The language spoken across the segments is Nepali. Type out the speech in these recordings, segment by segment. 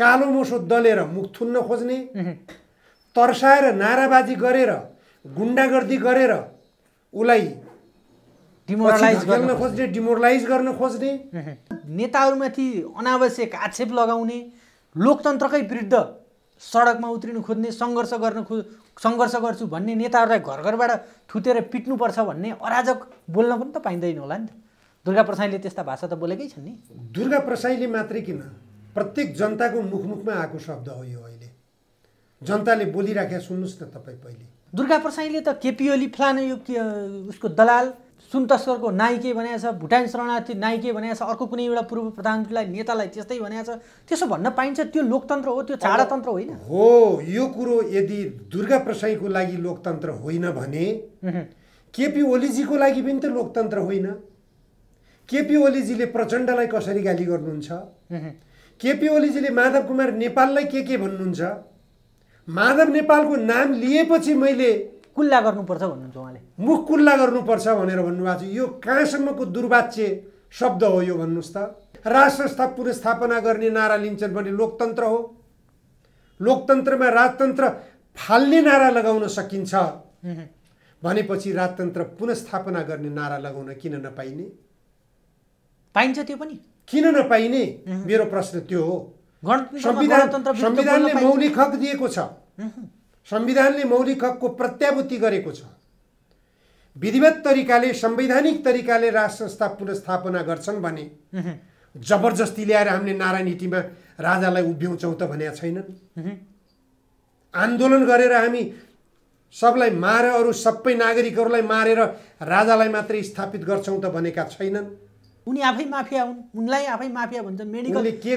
कालो मोसो दलेर मुख थुन्न खोज्ने तर्साएर नाराबाजी गरेर गुन्डागर्दी गरेर उसलाई डिमोरलाइज धकेल्न खोज्ने डिमोरलाइज गर्न खोज्ने। नेताहरूमाथि अनावश्यक आक्षेप लगाउने लोकतन्त्रकै विरुद्ध सडकमा उत्रिनु खोज्ने सङ्घर्ष गर्न खो सङ्घर्ष गर्छु भन्ने नेताहरूलाई घर घरबाट थुतेर पिट्नुपर्छ भन्ने अराजक बोल्न पनि त पाइँदैन होला नि त। दुर्गा प्रसाईले त्यस्ता भाषा त बोलेकै छन् नि। दुर्गा प्रसाईले मात्रै किन? प्रत्येक जनताको मुखमुखमा आएको शब्द हो यो अहिले। जनताले बोलिराखेका सुन्नुहोस् न तपाईँ पहिले। दुर्गा प्रसाईले त केपी ओली फलाने यो के उसको दलाल सुन तस्करको नाइके भनेको छ भुटान शरणार्थी नाइके भनेको छ अर्को कुनै एउटा पूर्व प्रधानमन्त्रीलाई नेतालाई त्यस्तै भनेको छ। त्यसो भन्न पाइन्छ त्यो लोकतन्त्र हो त्यो चाडतन्त्र होइन। हो यो कुरो यदि दुर्गा प्रसाईको लागि लोकतन्त्र होइन भने केपी ओलीजीको लागि पनि त लोकतन्त्र होइन। केपी ओलीजीले प्रचण्डलाई कसरी गाली गर्नुहुन्छ? केपी ओलीजीले माधव कुमार नेपाललाई के के भन्नुहुन्छ? माधव नेपालको नाम लिएपछि मैले कुल्ला गर्नुपर्छ भन्नुहुन्छ उहाँले। मुख कुल्ला गर्नुपर्छ भनेर भन्नुभएको छ। यो कहाँसम्मको दुर्वाच्य शब्द हो यो भन्नुहोस् त। राष्ट्र स्था पुनस्थापना गर्ने नारा लिन्छन् भने लोकतन्त्र हो। लोकतन्त्रमा राजतन्त्र फाल्ने नारा लगाउन सकिन्छ। भनेपछि राजतन्त्र पुनस्थापना गर्ने नारा लगाउन किन नपाइने? पाइन्छ त्यो पनि। किन नपाइने? मेरो प्रश्न त्यो हो। संविधान संविधानले। मौलिक हक दिएको छ। संविधानले मौलिक हकको प्रत्याभूति गरेको छ। विधिवत तरिकाले संवैधानिक तरिकाले राष्ट्र संस्था पुनस्थापना गर्छन् भने जबरजस्ती ल्याएर हामीले नारायण हिटीमा राजालाई उभ्याउँछौँ त भनेका छैनन्। आन्दोलन गरेर हामी सबलाई मारेर अरू सबै नागरिकहरूलाई मारेर राजालाई मात्रै स्थापित गर्छौँ त भनेका छैनन्। उनी आफै माफिया हुन्। उनलाई आफै माफिया भन्छ। मेडिकल के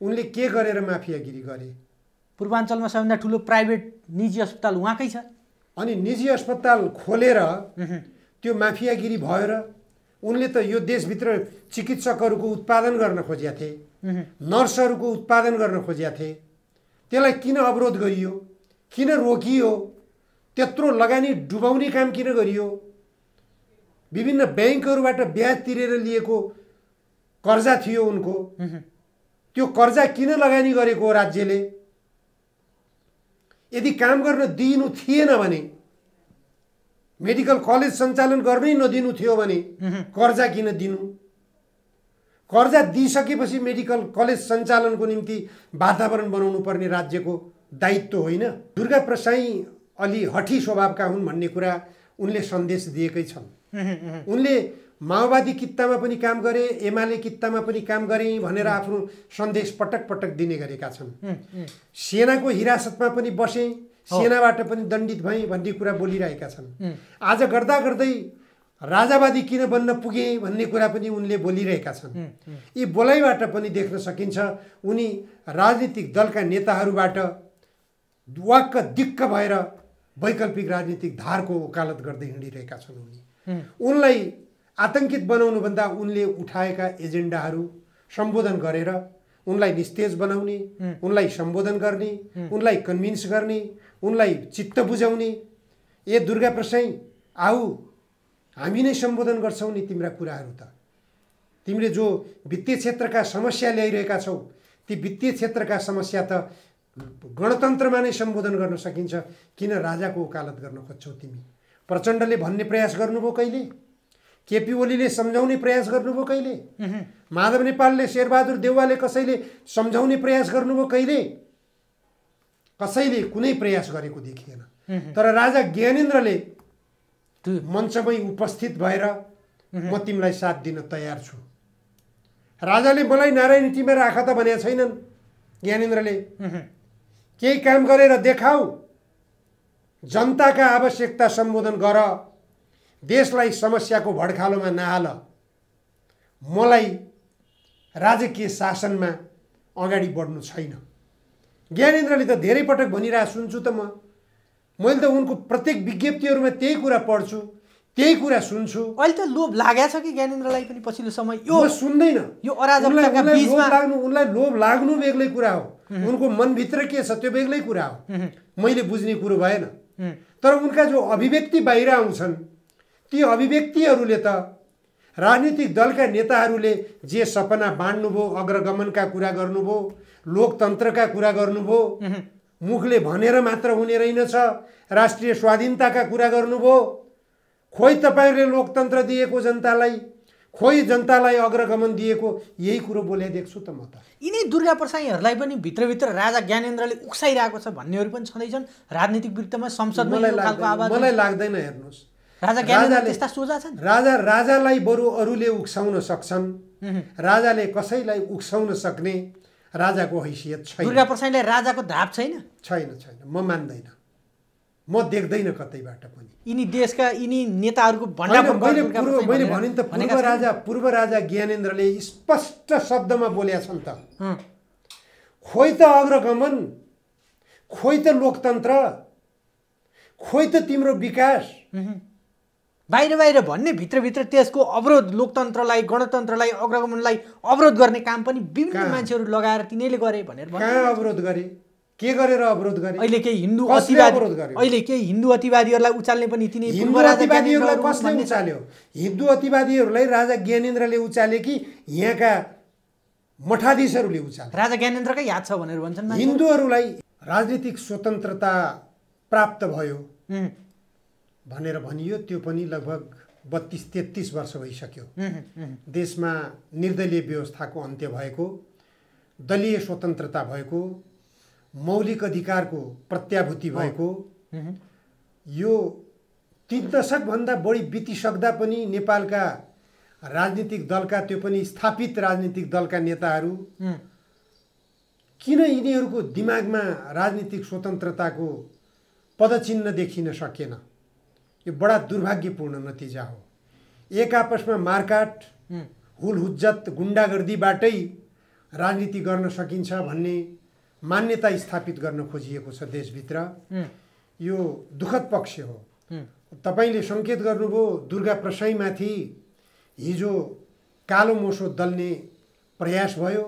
उनले के गरेर माफियागिरी गरे? पूर्वाञ्चलमा सबैभन्दा ठुलो प्राइभेट निजी अस्पताल उहाँकै छ। अनि निजी अस्पताल खोलेर त्यो माफियागिरी भएर उनले त यो देशभित्र चिकित्सकहरूको उत्पादन गर्न खोजेका थिए। नर्सहरूको उत्पादन गर्न खोजेका थिए। त्यसलाई किन अवरोध गरियो? किन रोकियो? त्यत्रो लगानी डुबाउने काम किन गरियो? विभिन्न ब्याङ्कहरूबाट ब्याज तिरेर लिएको कर्जा थियो उनको। त्यो कर्जा किन लगानी गरेको राज्यले? यदि काम गर्न दिइनु थिएन भने मेडिकल कलेज सञ्चालन गर्नै नदिनु थियो भने कर्जा किन दिनु? कर्जा दिइसकेपछि मेडिकल कलेज सञ्चालनको निम्ति वातावरण बनाउनु पर्ने राज्यको दायित्व होइन। दुर्गा प्रसाई अलि हठी स्वभावका हुन् भन्ने कुरा उनले सन्देश दिएकै छन्। उनले माओवादी कित्तामा पनि काम गरे एमाले कित्तामा पनि काम गरे भनेर आफ्नो सन्देश पटक पटक दिने गरेका छन्। सेनाको हिरासतमा पनि बसे सेनाबाट पनि दण्डित भएँ भन्ने कुरा बोलिरहेका छन्। आज गर्दा गर्दै राजावादी किन बन्न पुगे भन्ने कुरा पनि उनले बोलिरहेका छन्। यी बोलाइबाट पनि देख्न सकिन्छ उनी राजनीतिक दलका नेताहरूबाट वाक्क दिक्क भएर वैकल्पिक राजनीतिक धारको वकालत गर्दै हिँडिरहेका छन् उनी। उनलाई आतङ्कित बनाउनुभन्दा उनले उठाएका एजेन्डाहरू सम्बोधन गरेर उनलाई निस्तेज बनाउने उनलाई सम्बोधन गर्ने उनलाई कन्भिन्स गर्ने उनलाई चित्त बुझाउने। ए दुर्गा प्रसाई आऊ हामी नै सम्बोधन गर्छौँ नि तिम्रा कुराहरू त। तिमीले जो वित्तीय क्षेत्रका समस्या ल्याइरहेका छौ ती वित्तीय क्षेत्रका समस्या त गणतन्त्रमा नै सम्बोधन गर्न सकिन्छ। किन राजाको वकालत गर्न खोज्छौ तिमी? प्रचण्डले भन्ने प्रयास गर्नुभयो कहिले? केपी ओलीले सम्झाउने प्रयास गर्नुभयो कहिले? माधव नेपालले शेरबहादुर देउवाले कसैले सम्झाउने प्रयास गर्नुभयो कहिले? कसैले कुनै प्रयास गरेको देखिएन। तर राजा ज्ञानेन्द्रले मञ्चमै उपस्थित भएर म तिमीलाई साथ दिन तयार छु। राजाले मलाई नारायण टीमा राख त भनेका छैनन्। ज्ञानेन्द्रले केही काम गरेर देखाऊ। जनताका आवश्यकता सम्बोधन गर। देशलाई समस्याको भड्खालोमा नहाल। मलाई राजकीय शासनमा अगाडि बढ्नु छैन। ज्ञानेन्द्रले त धेरै पटक भनिरहेको सुन्छु त म। मैले त उनको प्रत्येक विज्ञप्तिहरूमा त्यही कुरा पढ्छु त्यही कुरा सुन्छु। अहिले त लोभ लागेको छ कि ज्ञानेन्द्रलाई पनि पछिल्लो समय? यो सुन्दैन। यो लाग्नु उनलाई लोभ लाग्नु बेग्लै कुरा हो। उनको मनभित्र के छ त्यो बेग्लै कुरा हो। मैले बुझ्ने कुरो भएन। तर उनका जो अभिव्यक्ति बाहिर आउँछन् ती अभिव्यक्तिहरूले त राजनीतिक दलका नेताहरूले जे सपना बाँड्नुभयो अग्रगमनका कुरा गर्नुभयो लोकतन्त्रका कुरा गर्नुभयो मुखले भनेर मात्र हुने रहेनछ राष्ट्रिय स्वाधीनताका कुरा गर्नुभयो खोइ तपाईँहरूले लोकतन्त्र दिएको जनतालाई खोइ जनतालाई अग्रगमन दिएको यही कुरो बोले देख्छु त म त। यिनै दुर्गा प्रसाईहरूलाई पनि भित्रभित्र राजा ज्ञानेन्द्रले उक्साइरहेको छ भन्नेहरू पनि छँदैछन्। राजनीतिक वृत्तमा संसदमा मलाई लाग्दैन हेर्नुहोस्। राजा ज्ञानेन्द्र राजाले- त्यस्ता सोझा छन्। राजा राजालाई बरु अरूले उक्साउन सक्छन्। राजाले कसैलाई उक्साउन सक्ने राजाको हैसियत छैन। दुर्गा प्रसाईलाई राजाको धाप छैन? छैन छैन। म मान्दैन। म देख्दैन कतैबाट पनि यिनी देशका यिनी नेताहरूको मैले पूर्व मैले भने त पूर्व। राजा पूर्व राजा ज्ञानेन्द्रले स्पष्ट शब्दमा बोलेका छन् त खोइ त अग्रगमन खोइ त लोकतन्त्र खोइ त तिम्रो विकास। बाहिर बाहिर भन्ने भित्रभित्र त्यसको अवरोध लोकतन्त्रलाई गणतन्त्रलाई अग्रगमनलाई अवरोध गर्ने काम पनि विभिन्न? मान्छेहरू लगाएर तिनीहरूले गरे भनेर। कहाँ अवरोध गरे के गरेर अवरोध गरे अहिले केही हिन्दू अतिवादी? अहिले केही हिन्दू अतिवादीहरूलाई उचाल्ने पनि तिनी हिन्दू अतिवादीहरूलाई कसले। उचाल्यो हिन्दू अतिवादीहरूलाई राजा ज्ञानेन्द्रले उचाले कि यहाँका मठाधीशहरूले उचाले राजा ज्ञानेन्द्रकै याद छ भनेर भन्छन्। हिन्दूहरूलाई राजनीतिक स्वतन्त्रता प्राप्त भयो भनेर भनियो त्यो पनि लगभग बत्तिस तेत्तिस वर्ष भइसक्यो। देशमा निर्दलीय व्यवस्थाको अन्त्य भएको दलीय स्वतन्त्रता भएको मौलिक अधिकारको प्रत्याभूति भएको। यो तिन दशकभन्दा बढी बितिसक्दा पनि नेपालका राजनीतिक दलका त्यो पनि स्थापित राजनीतिक दलका नेताहरू किन यिनीहरूको दिमागमा राजनीतिक स्वतन्त्रताको पदचिन्ह देखिन सकेन? यो बडा दुर्भाग्यपूर्ण नतिजा हो। एक आपसमा मारकाट हुलहुज्जत गुन्डागर्दीबाटै राजनीति गर्न सकिन्छ भन्ने मान्यता स्थापित गर्न खोजिएको छ देशभित्र। यो दुःखद पक्ष हो। तपाईँले सङ्केत गर्नुभयो दुर्गा प्रसाईमाथि हिजो कालो मोसो दल्ने प्रयास भयो।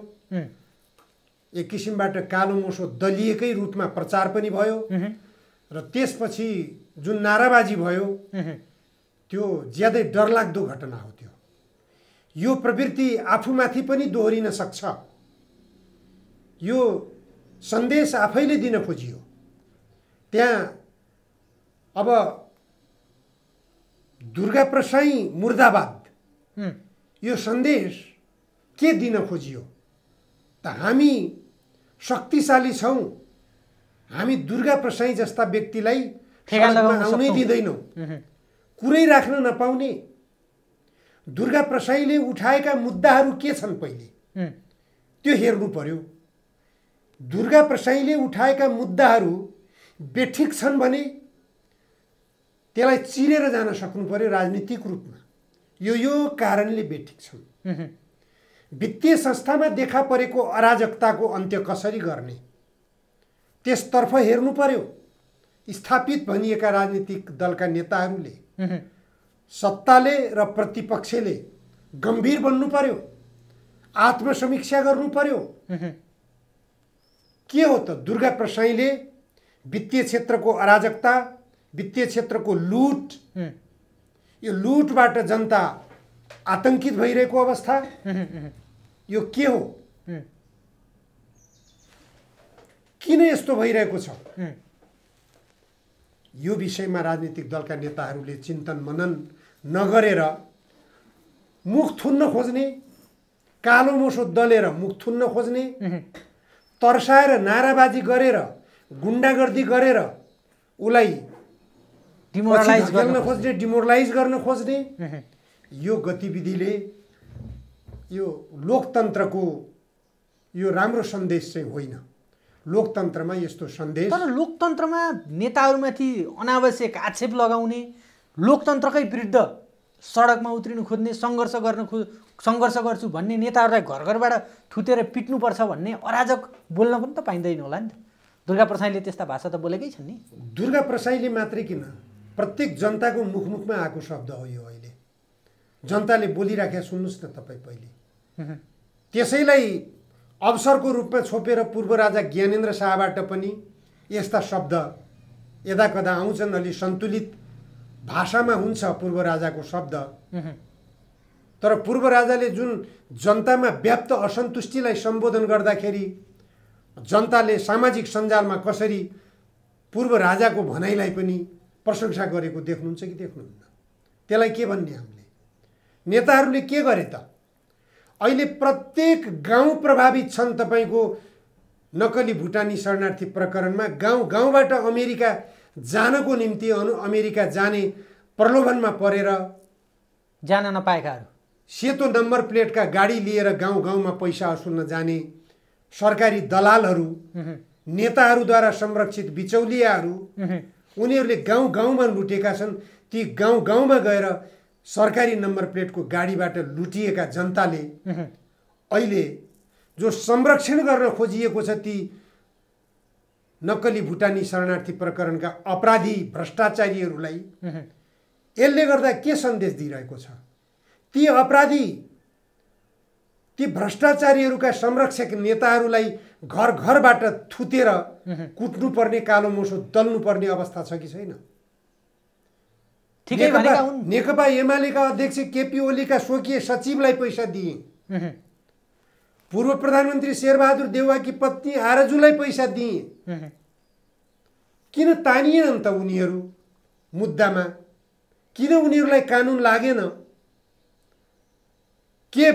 एक किसिमबाट कालो मोसो दलिएकै रूपमा प्रचार पनि भयो। र त्यसपछि जुन नाराबाजी भयो। त्यो ज्यादै डरलाग्दो घटना हो त्यो। यो प्रवृत्ति आफूमाथि पनि दोहोरिन सक्छ। यो सन्देश आफैले दिन खोजियो। त्यहाँ अब दुर्गा प्रसाई मुर्दाबाद। यो सन्देश के दिन खोजियो? त हामी शक्तिशाली छौँ। हामी दुर्गा प्रसाई जस्ता व्यक्तिलाई आउनै। दिँदैनौँ। कुरै राख्न नपाउने दुर्गा प्रसाईले उठाएका मुद्दाहरू के छन् पहिले? त्यो हेर्नु पर्यो। दुर्गा प्रसाईले उठाएका मुद्दाहरू बेठिक छन् भने त्यसलाई चिरेर जान सक्नु पर्यो राजनीतिक रूपमा यो यो कारणले बेठिक छन्। वित्तीय संस्थामा देखा परेको अराजकताको अन्त्य कसरी गर्ने त्यसतर्फ हेर्नु पर्यो स्थापित भनिएका राजनीतिक दलका नेताहरूले। सत्ताले र प्रतिपक्षले गम्भीर बन्नु पर्यो आत्मसमीक्षा गर्नु पर्यो। के हो त दुर्गा प्रसाईले वित्तीय क्षेत्रको अराजकता वित्तीय क्षेत्रको लुट यो लुटबाट जनता आतङ्कित भइरहेको अवस्था। यो के हो? किन यस्तो भइरहेको छ? यो विषयमा राजनीतिक दलका नेताहरूले चिन्तन मनन नगरेर मुख थुन्न खोज्ने कालो मोसो दलेर मुख थुन्न खोज्ने। तर्साएर नाराबाजी गरेर गुन्डागर्दी गरेर उसलाई डिमोरलाइज गर्न खोज्ने डिमोरलाइज गर्न खोज्ने। यो गतिविधिले यो लोकतन्त्रको यो राम्रो सन्देश चाहिँ होइन। लोकतन्त्रमा यस्तो सन्देश तर लोकतन्त्रमा नेताहरूमाथि अनावश्यक आक्षेप लगाउने लोकतन्त्रकै विरुद्ध सडकमा उत्रिनु खोज्ने सङ्घर्ष गर्न खो सङ्घर्ष गर्छु भन्ने नेताहरूलाई घर घरबाट थुतेर पिट्नुपर्छ भन्ने अराजक बोल्न पनि त पाइँदैन होला नि त। दुर्गा प्रसाईले त्यस्ता भाषा त बोलेकै छन् नि। दुर्गा प्रसाईले मात्रै किन? प्रत्येक जनताको मुखमुखमा आएको शब्द हो यो अहिले। जनताले बोलिराखेका सुन्नुहोस् न तपाईँ पहिले। त्यसैलाई अवसरको रूपमा छोपेर पूर्व राजा ज्ञानेन्द्र शाहबाट पनि यस्ता शब्द यदाकदा आउँछन् अलि सन्तुलित भाषामा हुन्छ पूर्व राजाको शब्द। तर पूर्व राजाले जुन जनतामा व्याप्त असन्तुष्टिलाई सम्बोधन गर्दाखेरि जनताले सामाजिक सञ्जालमा कसरी पूर्व राजाको भनाइलाई पनि प्रशंसा गरेको देख्नुहुन्छ कि देख्नुहुन्न? त्यसलाई के भन्ने हामीले? नेताहरूले के गरे त? अहिले प्रत्येक गाउँ प्रभावित छन् तपाईँको नक्कली भुटानी शरणार्थी प्रकरणमा। गाउँ गाउँबाट अमेरिका जानको निम्ति अनु अमेरिका जाने प्रलोभनमा परेर जान नपाएकाहरू। सेतो नम्बर प्लेटका गाडी लिएर गाउँ गाउँमा पैसा असुल्न जाने सरकारी दलालहरू नेताहरूद्वारा संरक्षित बिचौलियाहरू उनीहरूले गाउँ गाउँमा लुटेका छन्। ती गाउँ गाउँमा गएर सरकारी नम्बर प्लेटको गाडीबाट लुटिएका जनताले अहिले जो संरक्षण गर्न खोजिएको छ ती नक्कली भुटानी शरणार्थी प्रकरणका अपराधी भ्रष्टाचारीहरूलाई यसले गर्दा के सन्देश दिइरहेको छ? ती अपराधी ती भ्रष्टाचारीहरूका संरक्षक नेताहरूलाई घर घरबाट थुतेर कुट्नुपर्ने कालो मोसो दल्नुपर्ने अवस्था छ कि छैन? नेकपा एमालेका अध्यक्ष केपी ओलीका स्वकीय सचिवलाई पैसा दिए। पूर्व प्रधानमन्त्री शेरबहादुर देउवाकी पत्नी आरजुलाई पैसा दिए। किन तानिएनन् त उनीहरू मुद्दामा? किन उनीहरूलाई कानुन लागेन? के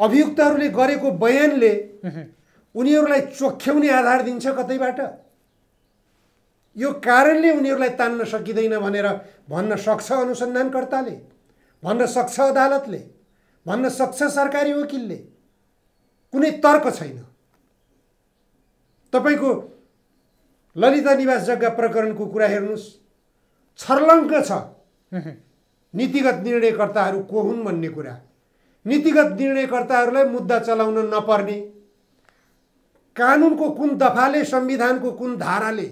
अभियुक्तहरूले गरेको बयानले। उनीहरूलाई चोख्याउने आधार दिन्छ कतैबाट? यो कारणले उनीहरूलाई तान्न सकिँदैन भनेर भन्न सक्छ अनुसन्धानकर्ताले भन्न सक्छ अदालतले भन्न सक्छ सरकारी वकिलले। कुनै तर्क छैन। तपाईँको ललिता निवास जग्गा प्रकरणको कुरा हेर्नुहोस्। छर्लङ्क छ। नीतिगत निर्णयकर्ताहरू को हुन् भन्ने कुरा। नीतिगत निर्णयकर्ताहरूलाई मुद्दा चलाउन नपर्ने। कानुनको कुन दफाले संविधानको कुन धाराले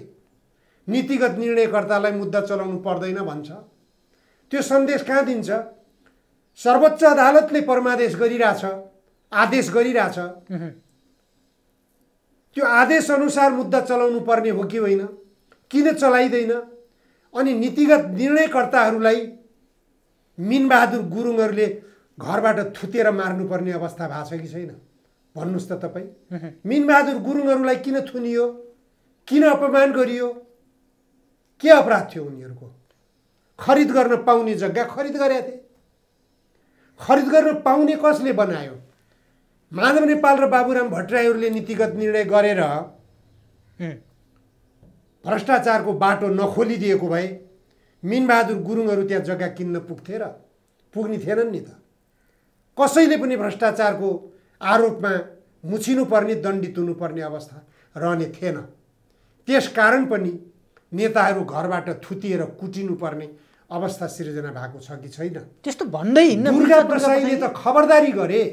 नीतिगत निर्णयकर्तालाई मुद्दा चलाउनु पर्दैन भन्छ। त्यो सन्देश कहाँ दिन्छ? सर्वोच्च अदालतले परमादेश गरिरहेछ। आदेश गरिरहेछ। त्यो आदेश अनुसार मुद्दा चलाउनु पर्ने हो कि होइन? किन चलाइँदैन? अनि नीतिगत निर्णयकर्ताहरूलाई मिनबहादुर गुरुङहरूले घरबाट थुतेर मार्नुपर्ने अवस्था भएको छ कि छैन? भन्नुहोस् त तपाईँ। मिनबहादुर गुरुङहरूलाई किन थुनियो? किन अपमान गरियो? के अपराध थियो उनीहरूको? खरिद गर्न पाउने जग्गा खरिद गरेका थिए। खरिद गर्न पाउने कसले बनायो? माधव नेपाल र बाबुराम भट्टराईहरूले नीतिगत निर्णय गरेर भ्रष्टाचारको बाटो नखोलिदिएको भए मिनबहादुर गुरुङहरू त्यहाँ जग्गा किन्न पुग्थे र पुग्ने थिएनन् नि त। कसैले पनि भ्रष्टाचारको आरोपमा मुछिनुपर्ने दण्डित हुनुपर्ने अवस्था रहने थिएन। त्यस कारण पनि नेताहरू घरबाट थुतिएर कुटिनुपर्ने अवस्था सिर्जना भएको छ कि छैन? त्यस्तो भन्दै दुर्गा प्रसाईले त खबरदारी गरे।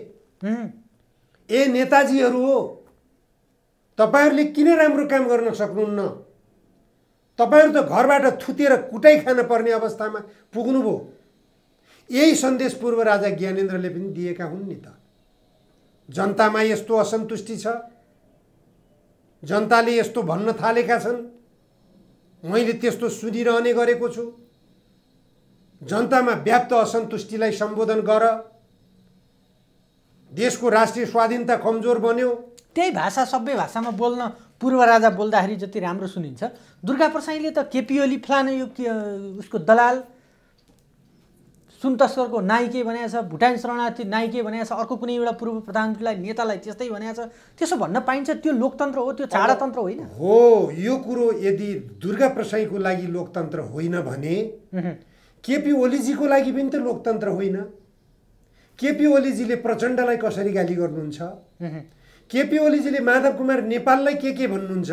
ए नेताजीहरू हो तपाईँहरूले किन राम्रो काम गर्न सक्नुहुन्न? तपाईँहरू त घरबाट थुतेर कुटाइ खान पर्ने अवस्थामा पुग्नुभयो। यही सन्देश पूर्व राजा ज्ञानेन्द्रले पनि दिएका हुन् नि त। जनतामा यस्तो असन्तुष्टि छ? जनताले यस्तो भन्न थालेका छन्? मैले त्यस्तो सुनिरहने गरेको छु। जनतामा व्याप्त असन्तुष्टिलाई सम्बोधन गर। देशको राष्ट्रिय स्वाधीनता कमजोर बन्यो। त्यही भाषा सबै भाषामा बोल्न पूर्व राजा बोल्दाखेरि जति राम्रो सुनिन्छ। दुर्गा प्रसाईले त केपी ओली फलानु यो उसको दलाल सुन तस्करको नाइके भनेको छ भुटान शरणार्थी नाइके भनेको छ अर्को कुनै एउटा पूर्व प्रधानमन्त्रीलाई नेतालाई त्यस्तै भनेको छ त्यसो भन्न पाइन्छ त्यो लोकतन्त्र हो त्यो चाडतन्त्र होइन। हो यो कुरो यदि दुर्गा प्रसाईको लागि लोकतन्त्र होइन भने केपी ओलीजीको लागि पनि त लोकतन्त्र होइन। केपी ओलीजीले प्रचण्डलाई कसरी गाली गर्नुहुन्छ? केपी ओलीजीले माधव कुमार नेपाललाई के के भन्नुहुन्छ?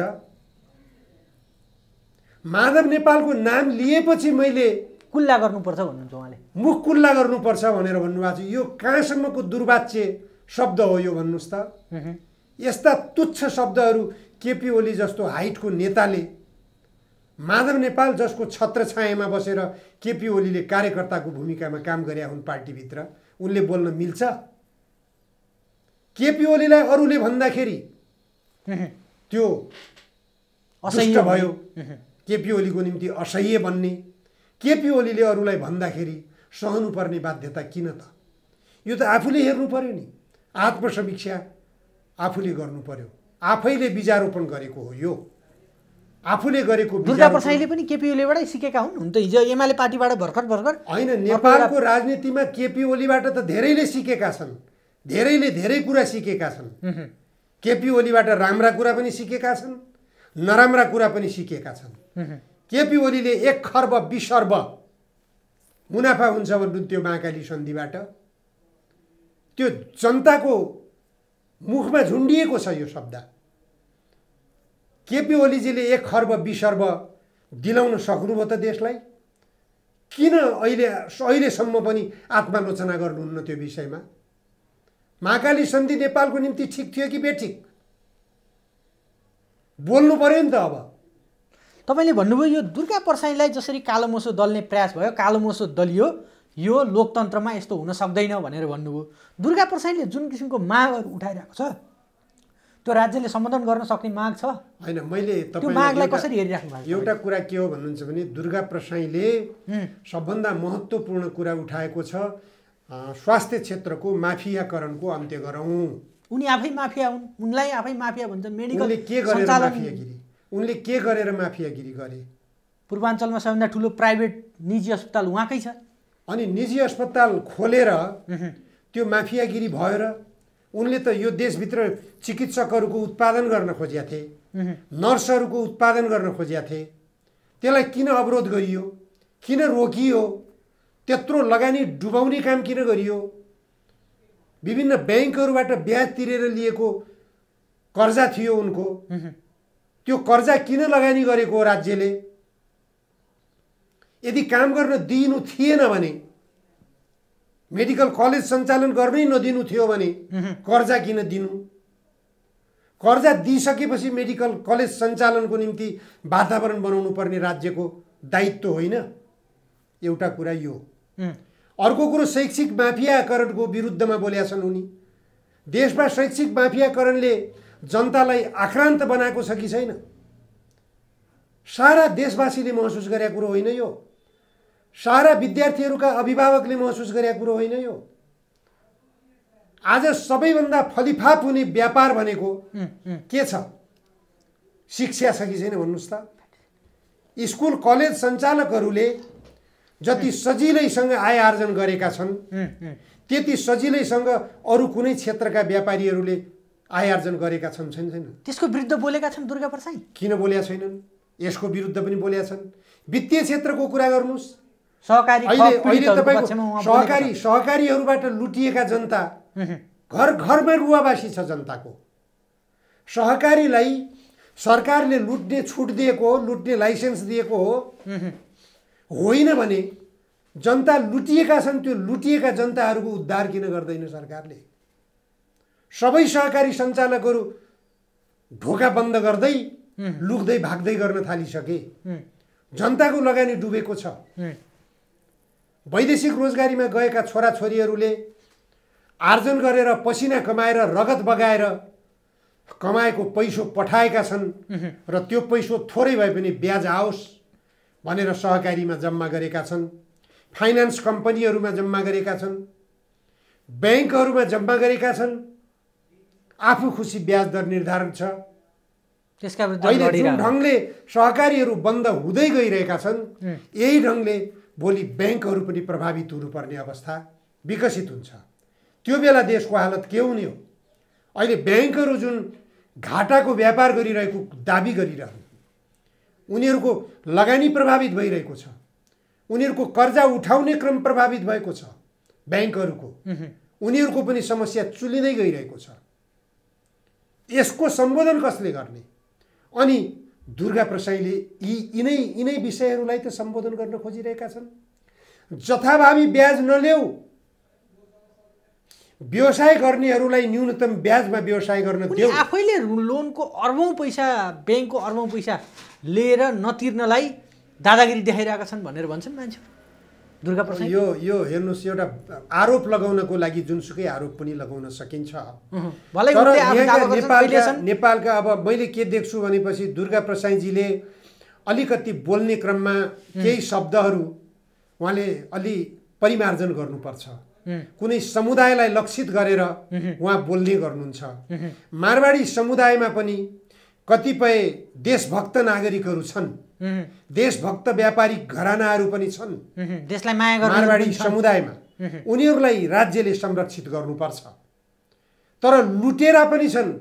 माधव नेपालको नाम लिएपछि मैले कुल्ला गर्नुपर्छ भन्नुहुन्छ उहाँले। मुख कुल्ला गर्नुपर्छ भनेर भन्नुभएको छ। यो कहाँसम्मको दुर्वाच्य शब्द हो यो भन्नुहोस् त। यस्ता तुच्छ शब्दहरू केपी ओली जस्तो हाइटको नेताले माधव नेपाल जसको छत्र छायामा बसेर केपी ओलीले कार्यकर्ताको भूमिकामा काम गरे हुन् पार्टीभित्र उनले बोल्न मिल्छ? केपी ओलीलाई अरूले भन्दाखेरि त्यो असह्य भयो। केपी ओलीको निम्ति असह्य बन्ने केपी ओलीले अरूलाई भन्दाखेरि सहनुपर्ने बाध्यता किन त? यो त आफूले हेर्नु पर्यो नि। आत्मसमीक्षा आफूले गर्नु पर्यो आफैले बीजारोपण गरेको हो यो। आफूले गरेको दुर्गा प्रसाईले पनि केपी ओलीबाटै सिकेका हुन्। हुन त हिजो एमाले पार्टीबाट भर्खर भर्खर होइन नेपालको राजनीतिमा केपी ओलीबाट त धेरैले सिकेका छन्। धेरैले धेरै कुरा सिकेका छन्। केपी ओलीबाट राम्रा कुरा पनि सिकेका छन् नराम्रा कुरा पनि सिकेका छन्। केपी ओलीले एक खर्ब बिस अर्ब मुनाफा हुन्छ भन्नुहुन्थ्यो महाकाली सन्धिबाट। त्यो जनताको मुखमा झुन्डिएको छ यो शब्द। केपी ओलीजीले एक खर्ब बिस अर्ब दिलाउन सक्नुभयो त देशलाई? किन अहिले अहिलेसम्म पनि आत्मालोचना गर्नुहुन्न त्यो विषयमा? महाकाली सन्धि नेपालको निम्ति ठिक थियो कि बेठिक? बोल्नु पर्यो नि त अब। तपाईँले भन्नुभयो यो दुर्गा प्रसाईलाई जसरी कालो मोसो दल्ने प्रयास भयो कालो मोसो दलियो यो लोकतन्त्रमा यस्तो हुन सक्दैन भनेर भन्नुभयो। दुर्गा प्रसाईले जुन किसिमको मागहरू उठाइरहेको छ त्यो राज्यले सम्बोधन गर्न सक्ने माग छ? होइन मैले त्यो मागलाई कसरी हेरिराख्नु भएको? एउटा कुरा के हो भन्नुहुन्छ भने दुर्गा प्रसाईले सबभन्दा महत्त्वपूर्ण कुरा उठाएको छ स्वास्थ्य क्षेत्रको माफियाकरणको अन्त्य गरौँ। उनी आफै माफिया हुन् उनलाई आफै माफिया भन्छन् मेडिकल के गरेर माफियागिरी? उनले के गरेर माफियागिरी गरे? पूर्वाञ्चलमा सबैभन्दा ठुलो प्राइभेट निजी अस्पताल उहाँकै छ। अनि निजी अस्पताल खोलेर त्यो माफियागिरी भएर उनले त यो देशभित्र चिकित्सकहरूको उत्पादन गर्न खोजेका थिए नर्सहरूको उत्पादन गर्न खोजेका थिए। त्यसलाई किन अवरोध गरियो? किन रोकियो? त्यत्रो लगानी डुबाउने काम किन गरियो? विभिन्न ब्याङ्कहरूबाट ब्याज तिरेर लिएको कर्जा थियो उनको। त्यो कर्जा किन लगानी गरेको राज्यले? यदि काम गर्न दिइनु थिएन भने मेडिकल कलेज सञ्चालन गर्नै नदिनु थियो भने कर्जा किन दिनु? कर्जा दिइसकेपछि मेडिकल कलेज सञ्चालनको निम्ति वातावरण बनाउनु पर्ने राज्यको दायित्व होइन। एउटा कुरा यो अर्को कुरो शैक्षिक माफियाकरणको विरुद्धमा बोलेका छन् उनी। देशमा शैक्षिक माफियाकरणले जनतालाई आक्रान्त बनाएको छ कि छैन? सारा देशवासीले महसुस गरेका कुरो होइन यो। सारा विद्यार्थीहरूका अभिभावकले महसुस गरेका कुरो होइन यो। आज सबैभन्दा फलिफाप हुने व्यापार भनेको के छ? शिक्षा छ कि छैन भन्नुहोस् त। स्कुल कलेज सञ्चालकहरूले जति सजिलैसँग आय आर्जन गरेका छन्। त्यति सजिलैसँग अरू कुनै क्षेत्रका व्यापारीहरूले आय आर्जन गरेका छन् छैन छैन। त्यसको विरुद्ध बोलेका छन् दुर्गा प्रसाई? किन बोलेका छैनन्? यसको विरुद्ध पनि बोलेका छन्। वित्तीय क्षेत्रको कुरा गर्नुहोस्। सहकारी सहकारी सहकारीहरूबाट लुटिएका जनता घर घरमा रुवावासी छ जनताको। सहकारीलाई सरकारले लुट्ने छुट दिएको हो लुट्ने लाइसेन्स दिएको हो। होइन भने जनता लुटिएका छन् त्यो लुटिएका जनताहरूको उद्धार किन गर्दैन सरकारले? सबै सहकारी सञ्चालकहरू ढोका बन्द गर्दै लुक्दै भाग्दै गर्न थालिसके। जनताको लगानी डुबेको छ। वैदेशिक रोजगारीमा गएका छोराछोरीहरूले आर्जन गरेर पसिना कमाएर रगत बगाएर कमाएको पैसो पठाएका छन् र त्यो पैसो थोरै भए पनि ब्याज आओस् भनेर सहकारीमा जम्मा गरेका छन् फाइनेन्स कम्पनीहरूमा जम्मा गरेका छन् ब्याङ्कहरूमा जम्मा गरेका छन्। आफू खुसी ब्याज दर निर्धारण छ। त्यसका ढङ्गले सहकारीहरू बन्द हुँदै गइरहेका छन् यही ढङ्गले भोलि ब्याङ्कहरू पनि प्रभावित हुनुपर्ने अवस्था विकसित हुन्छ। त्यो बेला देशको हालत के हुने हो? अहिले ब्याङ्कहरू जुन घाटाको व्यापार गरिरहेको दाबी गरिरहन् उनीहरूको लगानी प्रभावित भइरहेको छ उनीहरूको कर्जा उठाउने क्रम प्रभावित भएको छ ब्याङ्कहरूको उनीहरूको पनि समस्या चुलिँदै गइरहेको छ। यसको सम्बोधन कसले गर्ने? अनि दुर्गा प्रसाईले यी यिनै यिनै विषयहरूलाई त सम्बोधन गर्न खोजिरहेका छन्। जथाभावी ब्याज नल्याऊ व्यवसाय गर्नेहरूलाई न्यूनतम ब्याजमा व्यवसाय गर्न देऊ। आफैले लोनको अर्बौँ पैसा ब्याङ्कको अर्बौँ पैसा लिएर नतिर्नलाई दादागिरी देखाइरहेका छन् भनेर भन्छन् मान्छे। दुर्गा प्रसाई यो यो हेर्नुहोस् एउटा आरोप लगाउनको लागि जुनसुकै आरोप पनि लगाउन सकिन्छ। तर नेपालका नेपालका अब मैले के देख्छु भनेपछि दुर्गा प्रसाईजीले अलिकति बोल्ने क्रममा केही शब्दहरू उहाँले अलि परिमार्जन गर्नुपर्छ। कुनै समुदायलाई लक्षित गरेर उहाँ। बोल्ने गर्नुहुन्छ। मारवाडी समुदायमा पनि कतिपय देशभक्त नागरिकहरू छन्। देशभक्त व्यापारिक घरानाहरू पनि छन्। देशलाई माया मारवाडी समुदायमा। उनीहरूलाई राज्यले संरक्षित गर्नुपर्छ। तर लुटेरा पनि छन्।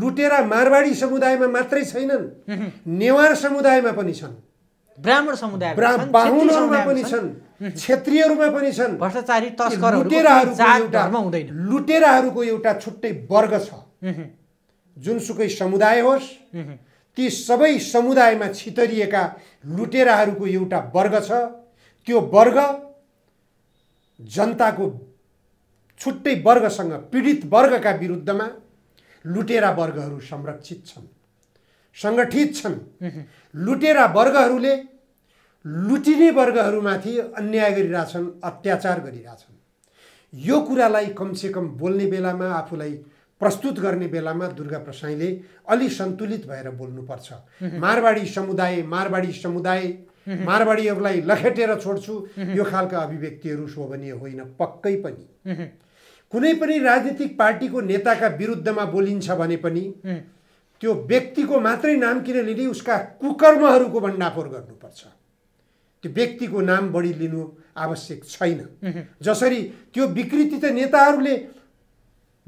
लुटेरा मारवाडी समुदायमा मात्रै छैनन्। नेवार समुदायमा पनि छन्। ब्राह्मण समुदाय बाहुनहरूमा पनि छन्। क्षेत्रीयहरूमा पनि छन्। भ्रष्टाचारी लुटेराहरूको एउटा छुट्टै वर्ग छ। जुनसुकै समुदाय होस्। ती सबै समुदायमा छितरिएका लुटेराहरूको एउटा वर्ग छ। त्यो वर्ग जनताको छुट्टै वर्गसँग पीडित वर्गका विरुद्धमा लुटेरा वर्गहरू संरक्षित छन्। सङ्गठित छन्। लुटेरा वर्गहरूले लुटिने वर्गहरूमाथि अन्याय गरिरहेछन् अत्याचार गरिरहेछन्। यो कुरालाई कमसेकम बोल्ने बेलामा आफूलाई प्रस्तुत गर्ने बेलामा दुर्गा प्रसाईले अलि सन्तुलित भएर बोल्नुपर्छ। मारवाडी समुदाय मारवाडी समुदाय मारवाडीहरूलाई लखेटेर छोड्छु यो खालका अभिव्यक्तिहरू शोभनीय होइन पक्कै पनि। कुनै पनि राजनीतिक पार्टीको नेताका विरुद्धमा बोलिन्छ भने पनि त्यो व्यक्तिको मात्रै नाम किन लिने उसका कुकर्महरूको भण्डाफोर गर्नुपर्छ। त्यो व्यक्तिको नाम बढी लिनु आवश्यक छैन। जसरी त्यो विकृति त नेताहरूले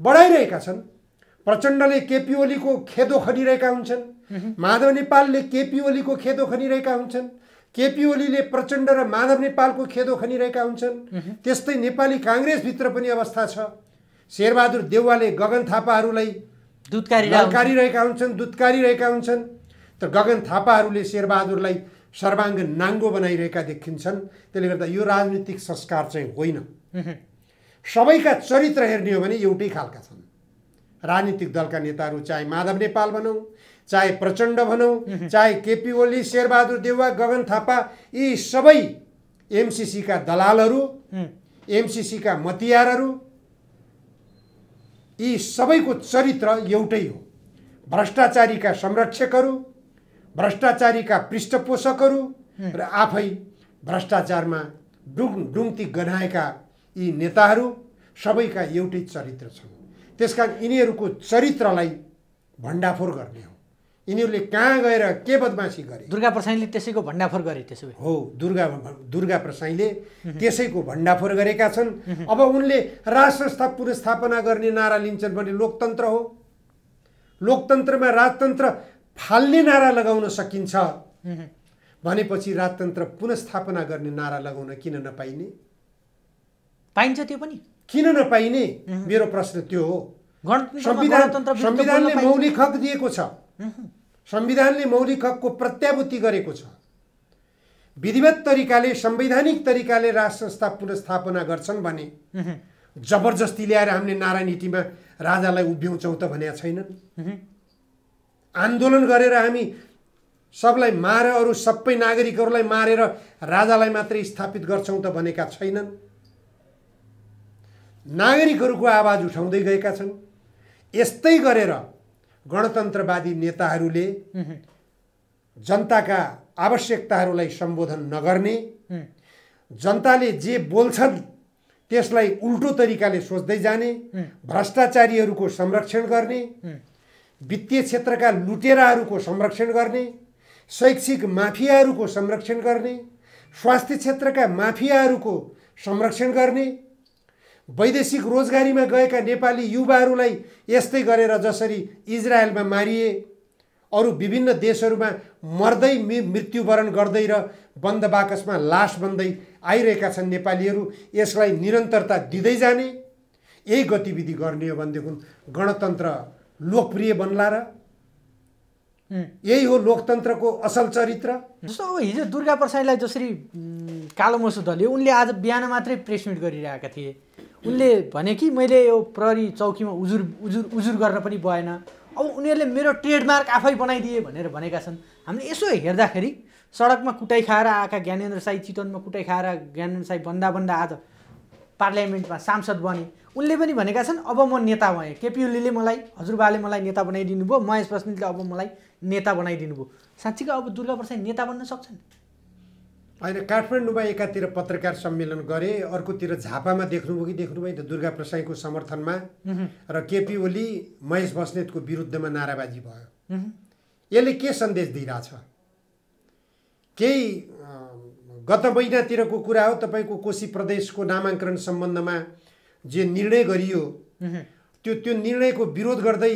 बढाइरहेका छन्। प्रचण्डले केपी ओलीको खेदो खनिरहेका हुन्छन्। माधव नेपालले केपी ओलीको खेदो खनिरहेका हुन्छन्। केपी ओलीले प्रचण्ड र माधव नेपालको खेदो खनिरहेका हुन्छन्। त्यस्तै नेपाली काङ्ग्रेसभित्र पनि अवस्था छ। शेरबहादुर देउवाले गगन थापाहरूलाई दुधकारी ललकारिरहेका हुन्छन् दुत्कारिरहेका हुन्छन्। तर गगन थापाहरूले शेरबहादुरलाई सर्वाङ्ग नाङ्गो बनाइरहेका देखिन्छन्। त्यसले गर्दा यो राजनीतिक संस्कार चाहिँ होइन। सबैका चरित्र हेर्ने हो भने एउटै खालका छन्। राजनीतिक दलका नेताहरू चाहे माधव नेपाल भनौँ चाहे प्रचण्ड भनौँ चाहे केपी ओली शेरबहादुर देउवा गगन थापा यी सबै एमसिसीका दलालहरू एमसिसीका मतियारहरू यी सबैको चरित्र एउटै हो। भ्रष्टाचारीका संरक्षकहरू भ्रष्टाचारीका पृष्ठपोषकहरू र आफै भ्रष्टाचारमा डुङ डुङ्ती गनाएका यी नेताहरू सबैका एउटै चरित्र छन्। त्यसकारण यिनीहरूको चरित्रलाई भण्डाफोर गर्ने हो। यिनीहरूले कहाँ गएर के बदमासी गरे? दुर्गा प्रसाईले त्यसैको भण्डाफोर गरे त्यसो भए। हो दुर्गा दुर्गा प्रसाईले त्यसैको भण्डाफोर गरेका छन्। अब उनले संस्था पुनस्थापना गर्ने नारा लिन्छन् भने लोकतन्त्र हो। लोकतन्त्रमा राजतन्त्र फाल्ने नारा लगाउन सकिन्छ। भनेपछि राजतन्त्र पुनस्थापना गर्ने नारा लगाउन किन नपाइने? पाइन्छ त्यो पनि। किन नपाइने? मेरो प्रश्न त्यो हो। संविधान संविधानले। मौलिक हक दिएको छ। संविधानले मौलिक हकको प्रत्याभूति गरेको छ। विधिवत तरिकाले संवैधानिक तरिकाले राज संस्था पुनस्थापना गर्छन् भने जबरजस्ती ल्याएर हामीले नारायण हिटीमा राजालाई उभ्याउँछौँ त भनेका छैनन्। आन्दोलन गरेर हामी सबलाई मार अरू सबै नागरिकहरूलाई मारेर राजालाई मात्रै स्थापित गर्छौँ त भनेका छैनन्। नागरिकहरूको आवाज उठाउँदै गएका छन्। यस्तै गरेर गणतन्त्रवादी नेताहरूले जनताका आवश्यकताहरूलाई सम्बोधन नगर्ने जनताले जे बोल्छन् त्यसलाई उल्टो तरिकाले सोच्दै जाने भ्रष्टाचारीहरूको संरक्षण गर्ने वित्तीय क्षेत्रका लुटेराहरूको संरक्षण गर्ने शैक्षिक माफियाहरूको संरक्षण गर्ने स्वास्थ्य क्षेत्रका माफियाहरूको संरक्षण गर्ने वैदेशिक रोजगारीमा गएका नेपाली युवाहरूलाई यस्तै गरेर जसरी इजरायलमा मारिए अरू विभिन्न देशहरूमा मर्दै मि मृत्युवरण गर्दै र बन्द बाकसमा लास बन्दै आइरहेका छन् नेपालीहरू यसलाई निरन्तरता दिँदै जाने यही गतिविधि गर्ने हो भनेदेखि गणतन्त्र लोकप्रिय बन्ला र। यही हो लोकतन्त्रको असल चरित्र। जस्तो अब हिजो दुर्गा प्रसाईलाई जसरी कालो मसु दल्यो उनले आज बिहान मात्रै प्रेस मिट गरिरहेका थिए। उनले भने कि मैले यो प्रहरी चौकीमा उजुर उजुर उजुर गर्न पनि भएन। अब उनीहरूले मेरो ट्रेडमार्क आफै बनाइदिए भनेर भनेका छन्। हामीले यसो हेर्दाखेरि सडकमा कुटाइ खाएर आएका ज्ञानेन्द्र साई चितवनमा कुटाइ खाएर ज्ञानेन्द्र साई बन्दा बन्दा आज पार्लियामेन्टमा सांसद बने। उनले पनि भनेका छन् अब म नेता भएँ। केपी ओलीले मलाई हजुरबाले मलाई नेता बनाइदिनु भयो महेश बस्नेतले अब मलाई नेता बनाइदिनु भयो साँच्चीको अब दुर्गा प्रसाद नेता बन्न सक्छन्। होइन काठमाडौँमा एकातिर पत्रकार सम्मेलन गरे अर्कोतिर झापामा देख्नुभयो कि देख्नुभयो त दुर्गा प्रसाईको समर्थनमा र केपी ओली महेश बस्नेतको विरुद्धमा नाराबाजी भयो। यसले के सन्देश दिइरहेछ? केही गत महिनातिरको कुरा हो तपाईँको कोशी प्रदेशको नामाङ्कन सम्बन्धमा जे निर्णय गरियो त्यो त्यो निर्णयको विरोध गर्दै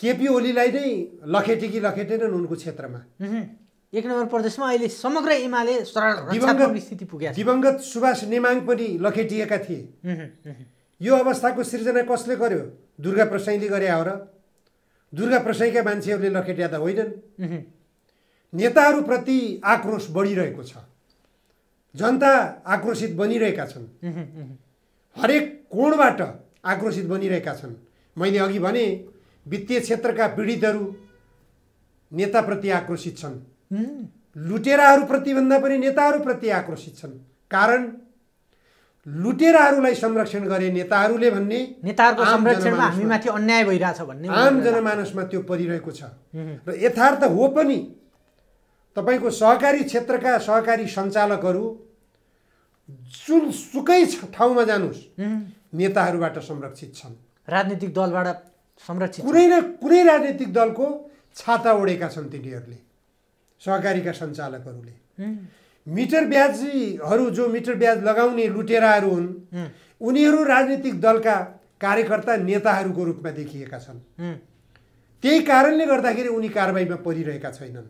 केपी ओलीलाई नै लखेटे कि लखेटेनन् उनको क्षेत्रमा। एक नम्बर प्रदेशमा अहिले समग्र एमाले स्थिति पुगेको छ। दिवंगत सुभाष नेमाङ पनि लखेटिएका थिए। यो अवस्थाको सिर्जना कसले गर्यो? दुर्गा प्रसाईले गरे हो र? दुर्गा प्रसाईका मान्छेहरूले लखेट्या त होइनन्। नेताहरूप्रति आक्रोश बढिरहेको छ। जनता आक्रोशित बनिरहेका छन्। हरेक कोणबाट आक्रोशित बनिरहेका छन्? मैले अघि भने वित्तीय क्षेत्रका पीडितहरू नेताप्रति आक्रोशित छन्। उहुँ। लुटेराहरूप्रति भन्दा पनि नेताहरूप्रति आक्रोशित छन् कारण लुटेराहरूलाई संरक्षण गरे नेताहरूले भन्ने नेताहरूको संरक्षणमा हामीमाथि अन्याय भइरहेछ भन्ने आम जनमानसमा त्यो परिरहेको छ र यथार्थ हो पनि तपाईँको सहकारी क्षेत्रका सहकारी सञ्चालकहरू जुन सुकै ठाउँमा जानुहोस्। नेताहरूबाट संरक्षित छन् राजनीतिक दलबाट संरक्षित कुनै न कुनै राजनीतिक दलको छाता ओढेका छन् तिनीहरूले सहकारीका सञ्चालकहरूले। मिटर ब्याजीहरू जो मिटर ब्याज लगाउने लुटेराहरू हुन् उनीहरू राजनीतिक दलका कार्यकर्ता नेताहरूको रूपमा देखिएका छन्। त्यही कारणले गर्दाखेरि उनी कारवाहीमा परिरहेका छैनन्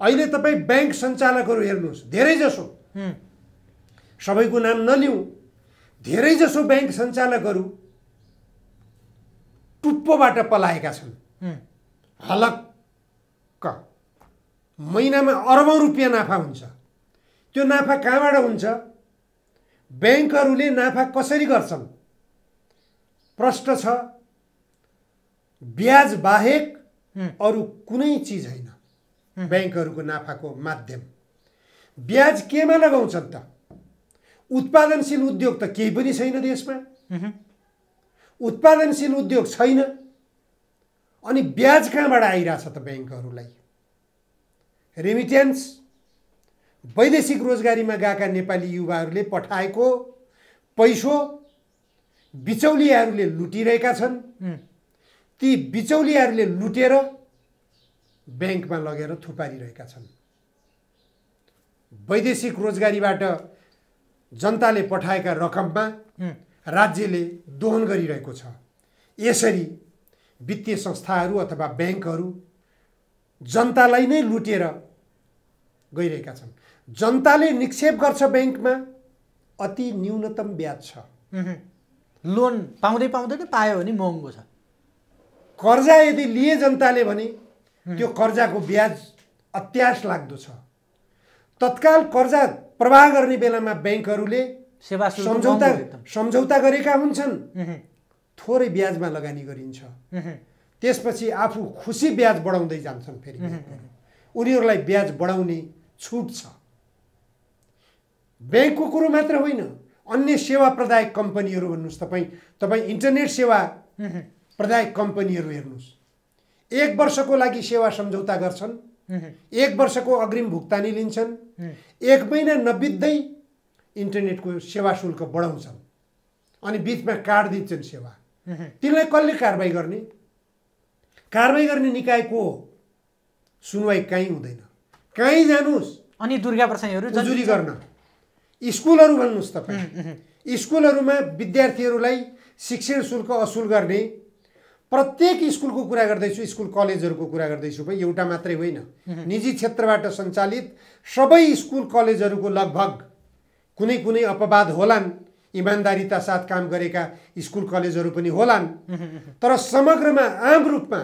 अहिले तपाईँ ब्याङ्क सञ्चालकहरू हेर्नुहोस् धेरैजसो। सबैको नाम नलिउँ धेरैजसो ब्याङ्क सञ्चालकहरू टुप्पोबाट पलाएका छन्। हलक्क महिनामा अरबौँ रुपियाँ नाफा हुन्छ। त्यो नाफा कहाँबाट हुन्छ? ब्याङ्कहरूले नाफा कसरी गर्छन्? प्रश्न छ ब्याज बाहेक। अरू कुनै चिज होइन ब्याङ्कहरूको नाफाको माध्यम। ब्याज केमा लगाउँछन् त? उत्पादनशील उद्योग त केही पनि छैन देशमा। उत्पादनशील उद्योग छैन। अनि ब्याज कहाँबाट आइरहेछ त ब्याङ्कहरूलाई? रेमिटेन्स वैदेशिक रोजगारीमा गएका नेपाली युवाहरूले पठाएको पैसो बिचौलियाहरूले लुटिरहेका छन्। ती बिचौलियाहरूले लुटेर ब्याङ्कमा लगेर थुपारिरहेका छन् वैदेशिक रोजगारीबाट जनताले पठाएका रकममा। राज्यले दोहन गरिरहेको छ यसरी वित्तीय संस्थाहरू अथवा ब्याङ्कहरू जनतालाई नै लुटेर गइरहेका छन् जनताले निक्षेप गर्छ ब्याङ्कमा अति न्यूनतम ब्याज छ। लोन पाउँदै पाउँदैन पायो भने महँगो छ कर्जा यदि लिए जनताले भने त्यो कर्जाको ब्याज अत्यास लाग्दो छ तत्काल कर्जा प्रवाह गर्ने बेलामा ब्याङ्कहरूले सेवा सम्झौता। सम्झौता गरेका हुन्छन्। थोरै ब्याजमा लगानी गरिन्छ। त्यसपछि आफू खुसी ब्याज बढाउँदै जान्छन् फेरि उनीहरूलाई ब्याज बढाउने छुट छ। ब्याङ्कको कुरो मात्र होइन अन्य सेवा प्रदायक कम्पनीहरू भन्नुहोस् तपाईँ। तपाईँ इन्टरनेट सेवा। प्रदायक कम्पनीहरू हेर्नुहोस्। एक वर्षको लागि सेवा सम्झौता गर्छन्। एक वर्षको अग्रिम भुक्तानी लिन्छन्। एक महिना नबित्दै इन्टरनेटको सेवा शुल्क बढाउँछन्। अनि बिचमा काट दिन्छन् सेवा। तिनलाई कसले कारवाही गर्ने? कारवाही गर्ने निकाय को हो सुनवाई कहीँ हुँदैन। कहीँ जानुहोस्। अनि दुर्गा प्रसाईहरू उजुरी गर्न। स्कुलहरू भन्नुहोस् तपाईँ। स्कुलहरूमा विद्यार्थीहरूलाई शिक्षण शुल्क असुल गर्ने प्रत्येक स्कुलको कुरा गर्दैछु स्कुल कलेजहरूको कुरा गर्दैछु भाइ एउटा मात्रै होइन। निजी क्षेत्रबाट सञ्चालित सबै स्कुल कलेजहरूको लगभग कुनै कुनै अपवाद होलान्। इमान्दारिता साथ काम गरेका स्कुल कलेजहरू पनि होलान्। तर समग्रमा आम रूपमा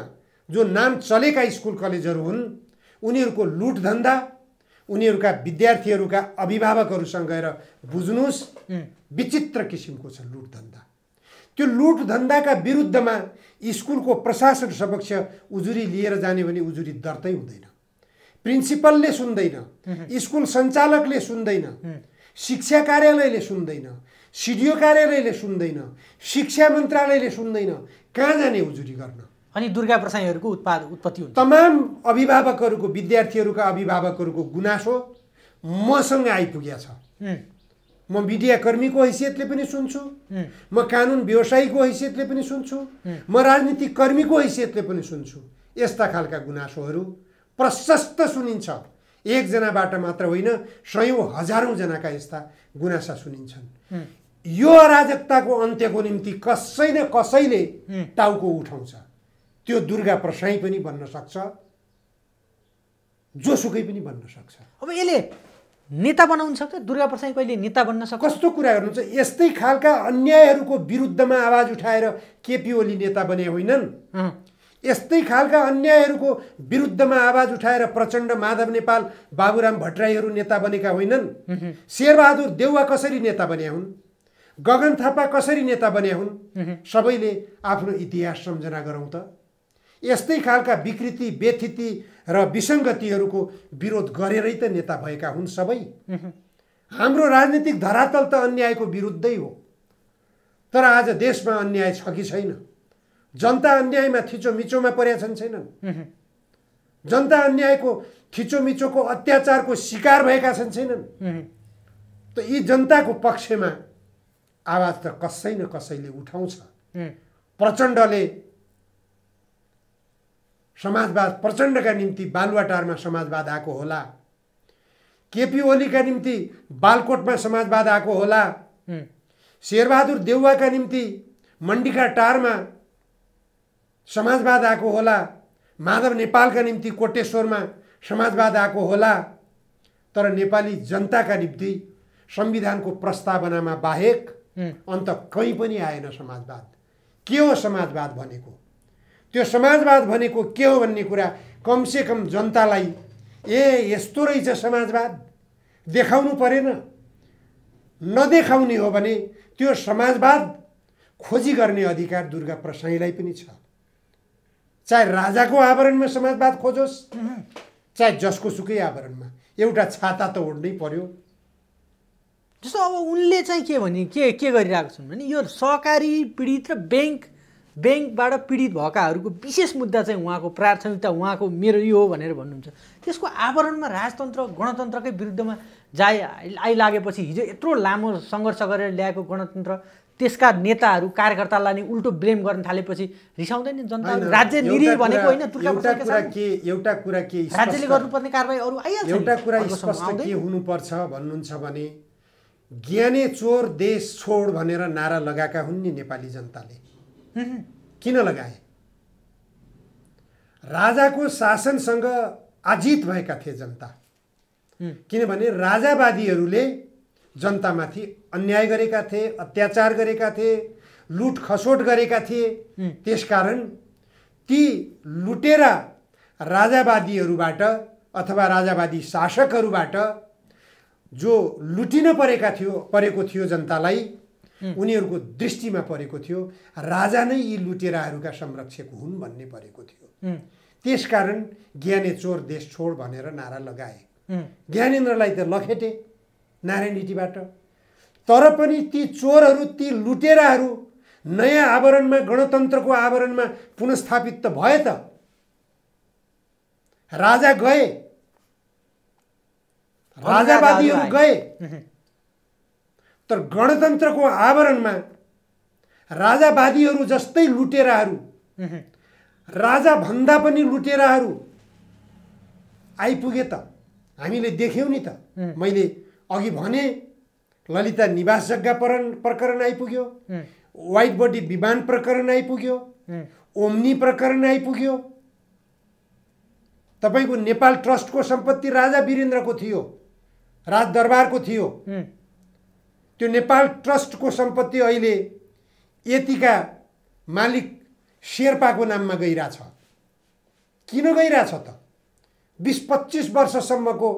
जो नाम चलेका स्कुल कलेजहरू हुन् उनीहरूको लुट धन्दा उनीहरूका विद्यार्थीहरूका अभिभावकहरूसँग गएर बुझ्नुहोस् विचित्र किसिमको छ लुट धन्दा त्यो लुट धन्दाका विरुद्धमा स्कुलको प्रशासन समक्ष उजुरी लिएर जाने भने उजुरी दर्तै हुँदैन। प्रिन्सिपलले सुन्दैन स्कुल सञ्चालकले सुन्दैन शिक्षा कार्यालयले सुन्दैन सिडिओ कार्यालयले सुन्दैन शिक्षा मन्त्रालयले सुन्दैन कहाँ जाने उजुरी गर्न? अनि दुर्गा प्रसाईहरूको उत्पाद उत्पत्ति हुन्छ। तमाम अभिभावकहरूको विद्यार्थीहरूका अभिभावकहरूको गुनासो मसँग आइपुगेको छ। म मिडियाकर्मीको हैसियतले पनि सुन्छु। म कानुन व्यवसायीको हैसियतले पनि सुन्छु। म राजनीतिक कर्मीको हैसियतले पनि सुन्छु। यस्ता खालका गुनासोहरू प्रशस्त सुनिन्छ। एकजनाबाट मात्र होइन सयौँ हजारौँजनाका यस्ता गुनासा सुनिन्छन्। यो अराजकताको अन्त्यको निम्ति कसै न कसैले। टाउको उठाउँछ। त्यो दुर्गा प्रसाई पनि बन्न सक्छ। जोसुकै पनि बन्न सक्छ। अब यसले नेता बनाउन सक्छ? दुर्गा प्रसाद कहिले नेता बन्न सक्छ? कस्तो कुरा गर्नुहुन्छ? यस्तै खालका अन्यायहरूको विरुद्धमा आवाज उठाएर केपी ओली नेता बने होइनन्। यस्तै खालका अन्यायहरूको विरुद्धमा आवाज उठाएर प्रचण्ड माधव नेपाल बाबुराम भट्टराईहरू नेता बनेका होइनन्। शेरबहादुर देउवा कसरी नेता बने हुन्? गगन थापा कसरी नेता बने हुन्? सबैले आफ्नो इतिहास सम्झना गरौँ त। यस्तै खालका विकृति व्यथिति र विसङ्गतिहरूको विरोध गरेरै त नेता भएका हुन् सबै। हाम्रो राजनीतिक धरातल त अन्यायको विरुद्धै हो। तर आज देशमा अन्याय छ कि छैन? जनता अन्यायमा थिचोमिचोमा परेका छन् छैनन्? जनता अन्यायको थिचोमिचोको अत्याचारको शिकार भएका छन् छैनन्? त यी जनताको पक्षमा आवाज त कसै न कसैले उठाउँछ। प्रचण्डले समाजवाद प्रचण्डका निम्ति बालुवाटारमा समाजवाद आएको होला। केपी ओलीका निम्ति बालकोटमा समाजवाद आएको होला। शेरबहादुर देउवाका निम्ति मण्डीका टारमा समाजवाद आएको होला। माधव नेपालका निम्ति कोटेश्वरमा समाजवाद आएको होला। तर नेपाली जनताका निम्ति संविधानको प्रस्तावनामा बाहेक अन्त कहीँ पनि आएन समाजवाद? के हो समाजवाद भनेको? त्यो समाजवाद भनेको के हो भन्ने कुरा कमसेकम जनतालाई ए यस्तो रहेछ समाजवाद देखाउनु परेन। नदेखाउने हो भने त्यो समाजवाद खोजी गर्ने अधिकार दुर्गा प्रसाईलाई पनि छ। चाहे राजाको आवरणमा समाजवाद खोजोस् चाहे जसको सुकै आवरणमा। एउटा छाता त ओढ्नै पर्यो। जस्तो अब उनले चाहिँ के भने के के गरिरहेको छन् भने यो सहकारी पीडित र ब्याङ्क ब्याङ्कबाट पीडित भएकाहरूको विशेष मुद्दा चाहिँ उहाँको प्राथमिकता उहाँको मेरो यो हो भनेर भन्नुहुन्छ त्यसको आवरणमा राजतन्त्र गणतन्त्रकै विरुद्धमा जाए आइलागेपछि हिजो यत्रो लामो सङ्घर्ष गरेर ल्याएको गणतन्त्र त्यसका नेताहरू कार्यकर्तालाई नै उल्टो ब्लेम गर्न थालेपछि रिसाउँदैन होइन, राज्य एउटा निरी कुरा- भनेको होइन एउटा कुरा। के एउटा कुरा के राज्यले स्पष्ट- गर्नुपर्ने कारवाही अरू आइहाल्छ नि। एउटा कुरा अर्को समय स्पष्ट आउँदैन। के हुनुपर्छ भन्नुहुन्छ भने ज्ञाने चोर देश छोड भनेर नारा लगाएका हुन् नि नेपाली जनताले। किन लगाए? राजाको शासनसँग आजित भएका थिए जनता। किनभने राजावादीहरूले जनतामाथि अन्याय गरेका थिए अत्याचार गरेका थिए लुट खसोट गरेका थिए। त्यसकारण ती लुटेरा राजावादीहरूबाट अथवा राजावादी शासकहरूबाट जो लुटिन परेका थियो परेको थियो जनतालाई उनीहरूको दृष्टिमा परेको थियो राजा नै यी लुटेराहरूका संरक्षक हुन् भन्ने परेको थियो। त्यसकारण ज्ञाने चोर देश छोड भनेर नारा लगाए। ज्ञानेन्द्रलाई त लखेटे नारायणहिटीबाट तर पनि ती चोरहरू ती लुटेराहरू नयाँ आवरणमा गणतन्त्रको आवरणमा पुनस्थापित त भए त राजा गए। राजावादीहरू गए। तर गणतन्त्रको आवरणमा राजावादीहरू जस्तै लुटेराहरू उम्, राजाभन्दा पनि लुटेराहरू आइपुगे त। हामीले देख्यौँ नि त। मैले अघि भने ललिता निवास जग्गा प्रकरण प्रकरण आइपुग्यो। वाइट बडी विमान प्रकरण आइपुग्यो। ओम्नी प्रकरण आइपुग्यो। तपाईँको नेपाल ट्रस्टको सम्पत्ति राजा वीरेन्द्रको थियो। राजदरबारको थियो। त्यो नेपाल ट्रस्टको सम्पत्ति अहिले यतिका मालिक शेर्पाको नाममा गइरहेछ। किन गइरहेछ त? बिस पच्चिस वर्षसम्मको।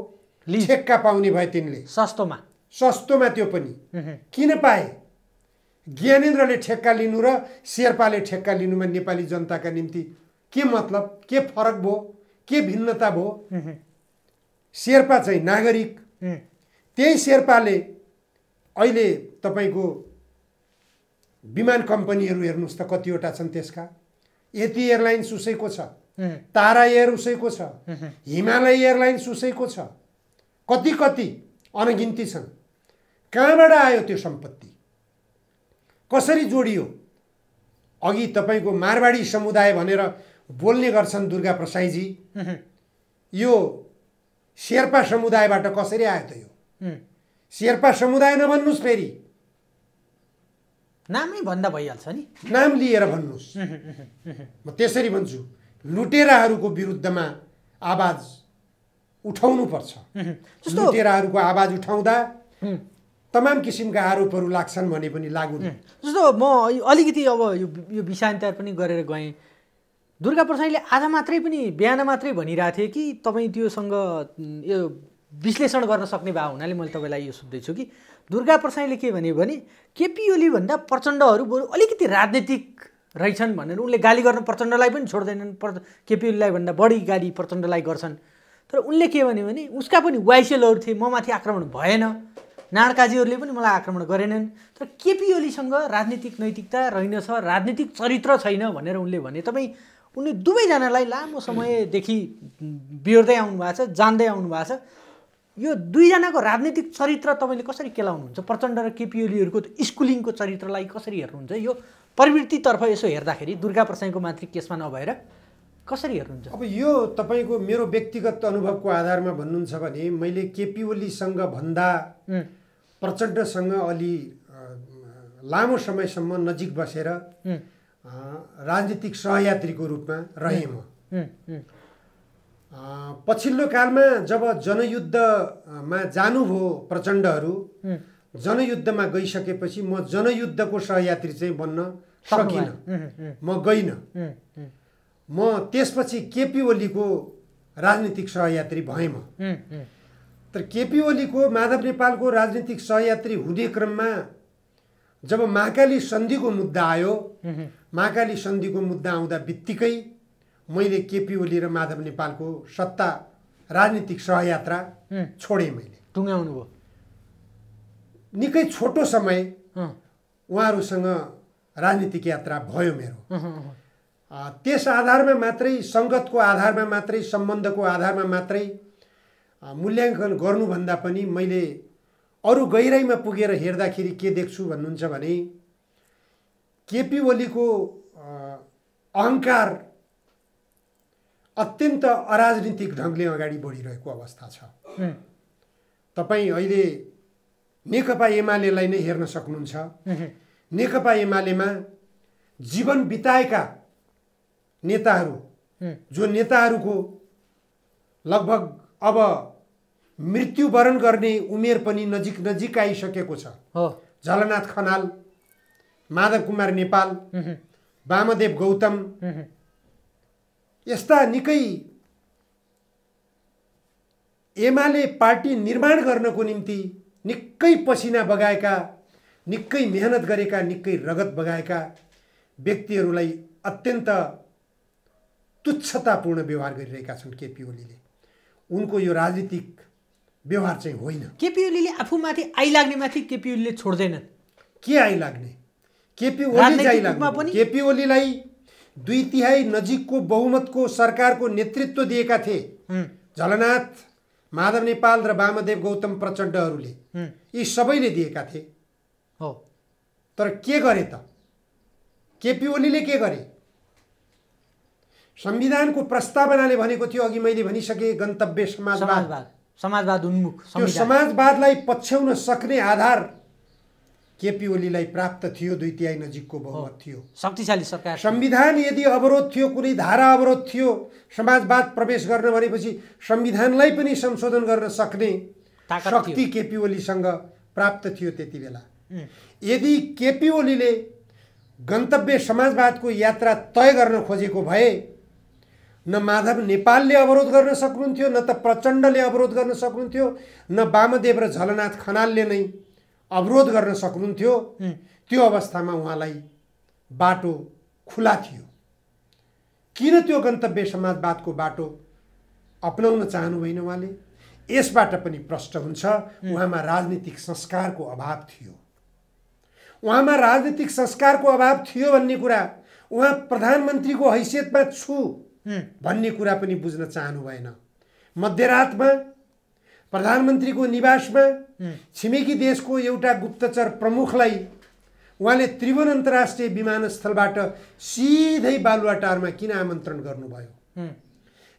ठेक्का पाउने भए तिनले। सस्तोमा। सस्तोमा त्यो पनि। किन पाए? ज्ञानेन्द्रले ठेक्का लिनु र शेर्पाले ठेक्का लिनुमा नेपाली जनताका निम्ति के मतलब के फरक भयो के भिन्नता भयो? शेर्पा चाहिँ नागरिक त्यही शेर्पाले अहिले तपाईँको विमान कम्पनीहरू हेर्नुहोस् त कतिवटा छन् त्यसका। यति एयरलाइन्स उसैको छ। तारा एयर उसैको छ। हिमालय एयरलाइन्स उसैको छ। कति कति अनगिन्ती छन्। कहाँबाट आयो त्यो सम्पत्ति? कसरी जोडियो? अघि तपाईँको मारवाडी समुदाय भनेर बोल्ने गर्छन् दुर्गा प्रसाईजी। यो शेर्पा समुदायबाट कसरी आयो त यो? शेर्पा समुदाय नभन्नुहोस् फेरि। नामै भन्दा भइहाल्छ नि। नाम लिएर भन्नुहोस् म त्यसरी भन्छु लुटेराहरूको विरुद्धमा आवाज उठाउनुपर्छ जस्तो लुटेराहरूको आवाज उठाउँदा तमाम किसिमका आरोपहरू लाग्छन् भने पनि लागु जस्तो म अलिकति अब यो यो विषयान्तर पनि गरेर गएँ। दुर्गा प्रसाईले आज मात्रै पनि बिहान मात्रै भनिरहेको थिएँ कि तपाईँ त्योसँग यो विश्लेषण गर्न सक्ने भए हुनाले मैले तपाईँलाई यो सोध्दैछु कि दुर्गा प्रसाईले के भन्यो भने केपी ओलीभन्दा प्रचण्डहरू बरु अलिकति राजनीतिक रहेछन् भनेर उनले गाली गर्न प्रचण्डलाई पनि छोड्दैनन् प्र केपी ओलीलाई भन्दा बढी गाली प्रचण्डलाई गर्छन्। तर उनले के भन्यो भने उसका पनि वाइसेलहरू थिए म माथि आक्रमण भएन नाडकाजीहरूले पनि मलाई आक्रमण गरेनन्। तर केपी ओलीसँग राजनीतिक नैतिकता रहेनछ राजनीतिक चरित्र छैन भनेर उनले भने तपाईँ उनले दुवैजनालाई लामो समयदेखि बिहोर्दै आउनु भएको छ जान्दै आउनु भएको छ। यो दुईजनाको राजनीतिक चरित्र तपाईँले कसरी केलाउनुहुन्छ? प्रचण्ड र केपी ओलीहरूको स्कुलिङको चरित्रलाई कसरी हेर्नुहुन्छ? यो प्रवृत्तितर्फ यसो हेर्दाखेरि दुर्गा प्रसाईको मात्रै केसमा नभएर कसरी हेर्नुहुन्छ? अब यो तपाईँको मेरो व्यक्तिगत अनुभवको आधारमा भन्नुहुन्छ भने मैले केपी ओलीसँग भन्दा प्रचण्डसँग अलि लामो समयसम्म नजिक बसेर राजनीतिक सहयात्रीको रूपमा रहेँ म पछिल्लो कालमा जब जनयुद्धमा जानुभयो प्रचण्डहरू जनयुद्धमा गइसकेपछि म जनयुद्धको सहयात्री चाहिँ बन्न सक्नु। म गइनँ। म त्यसपछि केपी ओलीको राजनीतिक सहयात्री भएँ म। तर केपी ओलीको माधव नेपालको राजनीतिक सहयात्री हुने क्रममा जब महाकाली सन्धिको मुद्दा आयो महाकाली सन्धिको मुद्दा आउँदा बित्तिकै मैले केपी ओली र माधव नेपालको सत्ता राजनीतिक सहयात्रा छोडेँ मैले। टुङ्ग्याउनु भयो। निकै छोटो समय उहाँहरूसँग राजनीतिक यात्रा भयो मेरो। त्यस आधारमा मात्रै सङ्गतको आधारमा मात्रै सम्बन्धको आधारमा मात्रै मूल्याङ्कन गर्नुभन्दा पनि मैले अरू गहिराइमा पुगेर हेर्दाखेरि के देख्छु भन्नुहुन्छ भने केपी ओलीको अहङ्कार अत्यन्त अराजनीतिक ढङ्गले अगाडि बढिरहेको अवस्था छ। तपाईँ अहिले नेकपा एमालेलाई नै हेर्न सक्नुहुन्छ। नेकपा एमालेमा जीवन बिताएका नेताहरू जो नेताहरूको लगभग अब मृत्युवरण गर्ने उमेर पनि नजिक नजिक आइसकेको छ। झलनाथ खनाल माधव कुमार नेपाल वामदेव गौतम यस्ता निकै एमाले पार्टी निर्माण गर्नको निम्ति निकै पसिना बगाएका निकै मेहनत गरेका निकै रगत बगाएका व्यक्तिहरूलाई अत्यन्त तुच्छतापूर्ण व्यवहार गरिरहेका छन् केपी ओलीले। उनको यो राजनीतिक व्यवहार चाहिँ होइन। केपी ओलीले आफूमाथि आइलाग्ने माथि केपी ओलीले छोड्दैनन्। के आइलाग्ने? केपी ओली चाहिँ? केपी ओलीलाई दुई तिहाई नजिकको बहुमतको सरकारको नेतृत्व दिएका थिए। झलनाथ माधव नेपाल र वामदेव गौतम प्रचण्डहरूले यी सबैले दिएका थिए। हो। तर के गरे त? केपी ओलीले के गरे? संविधानको प्रस्तावनाले भनेको थियो अघि मैले भनिसकेँ गन्तव्य समाजवाद। समाजवाद। समाजवाद उन्मुख त्यो समाजवादलाई पछ्याउन सक्ने आधार केपी ओलीलाई प्राप्त थियो दुई तिहाई नजिकको बहुमत थियो। शक्तिशाली सरकार संविधान यदि अवरोध थियो कुनै धारा अवरोध थियो समाजवाद प्रवेश गर्न भनेपछि संविधानलाई पनि संशोधन गर्न सक्ने शक्ति केपी ओलीसँग प्राप्त थियो त्यति बेला। यदि केपी ओलीले गन्तव्य समाजवादको यात्रा तय गर्न खोजेको भए न माधव नेपालले अवरोध गर्न सक्नुहुन्थ्यो न त प्रचण्डले अवरोध गर्न सक्नुहुन्थ्यो न वामदेव र झलनाथ खनालले नै अवरोध गर्न सक्नुहुन्थ्यो। त्यो अवस्थामा उहाँलाई बाटो खुला थियो। किन त्यो गन्तव्य समाजवादको बाटो अपनाउन चाहनु भएन उहाँले? यसबाट पनि प्रष्ट हुन्छ उहाँमा राजनीतिक संस्कारको अभाव थियो। उहाँमा राजनीतिक संस्कारको अभाव थियो भन्ने कुरा उहाँ प्रधानमन्त्रीको हैसियतमा छु भन्ने कुरा पनि बुझ्न चाहनु भएन मध्यरातमा प्रधानमन्त्रीको निवासमा छिमेकी देशको एउटा गुप्तचर प्रमुखलाई उहाँले त्रिभुवन अन्तर्राष्ट्रिय विमानस्थलबाट सिधै बालुवाटारमा किन आमन्त्रण गर्नुभयो?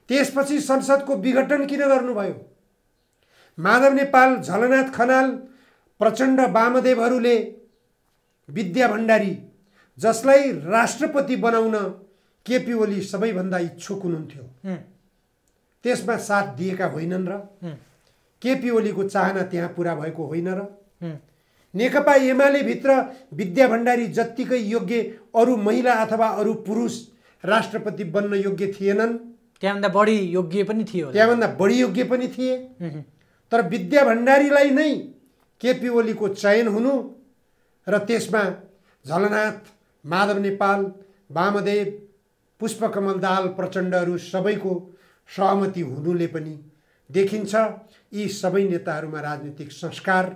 त्यसपछि संसदको विघटन किन गर्नुभयो? माधव नेपाल झलनाथ खनाल प्रचण्ड वामदेवहरूले विद्या भण्डारी जसलाई राष्ट्रपति बनाउन केपी ओली सबैभन्दा इच्छुक हुनुहुन्थ्यो। त्यसमा साथ दिएका होइनन् र केपी ओलीको चाहना त्यहाँ पुरा भएको होइन र? नेकपा एमाले भित्र विद्या भण्डारी जत्तिकै योग्य अरू महिला अथवा अरू पुरुष राष्ट्रपति बन्न योग्य थिएनन्। त्यहाँभन्दा बढी योग्य पनि थियो। त्यहाँभन्दा बढी योग्य पनि थिए। तर विद्या भण्डारीलाई नै केपी ओलीको चयन हुनु र त्यसमा झलनाथ माधव नेपाल वामदेव पुष्पकमल दाल प्रचण्डहरू सबैको सहमति हुनुले पनि देखिन्छ यी सबै नेताहरूमा राजनीतिक संस्कार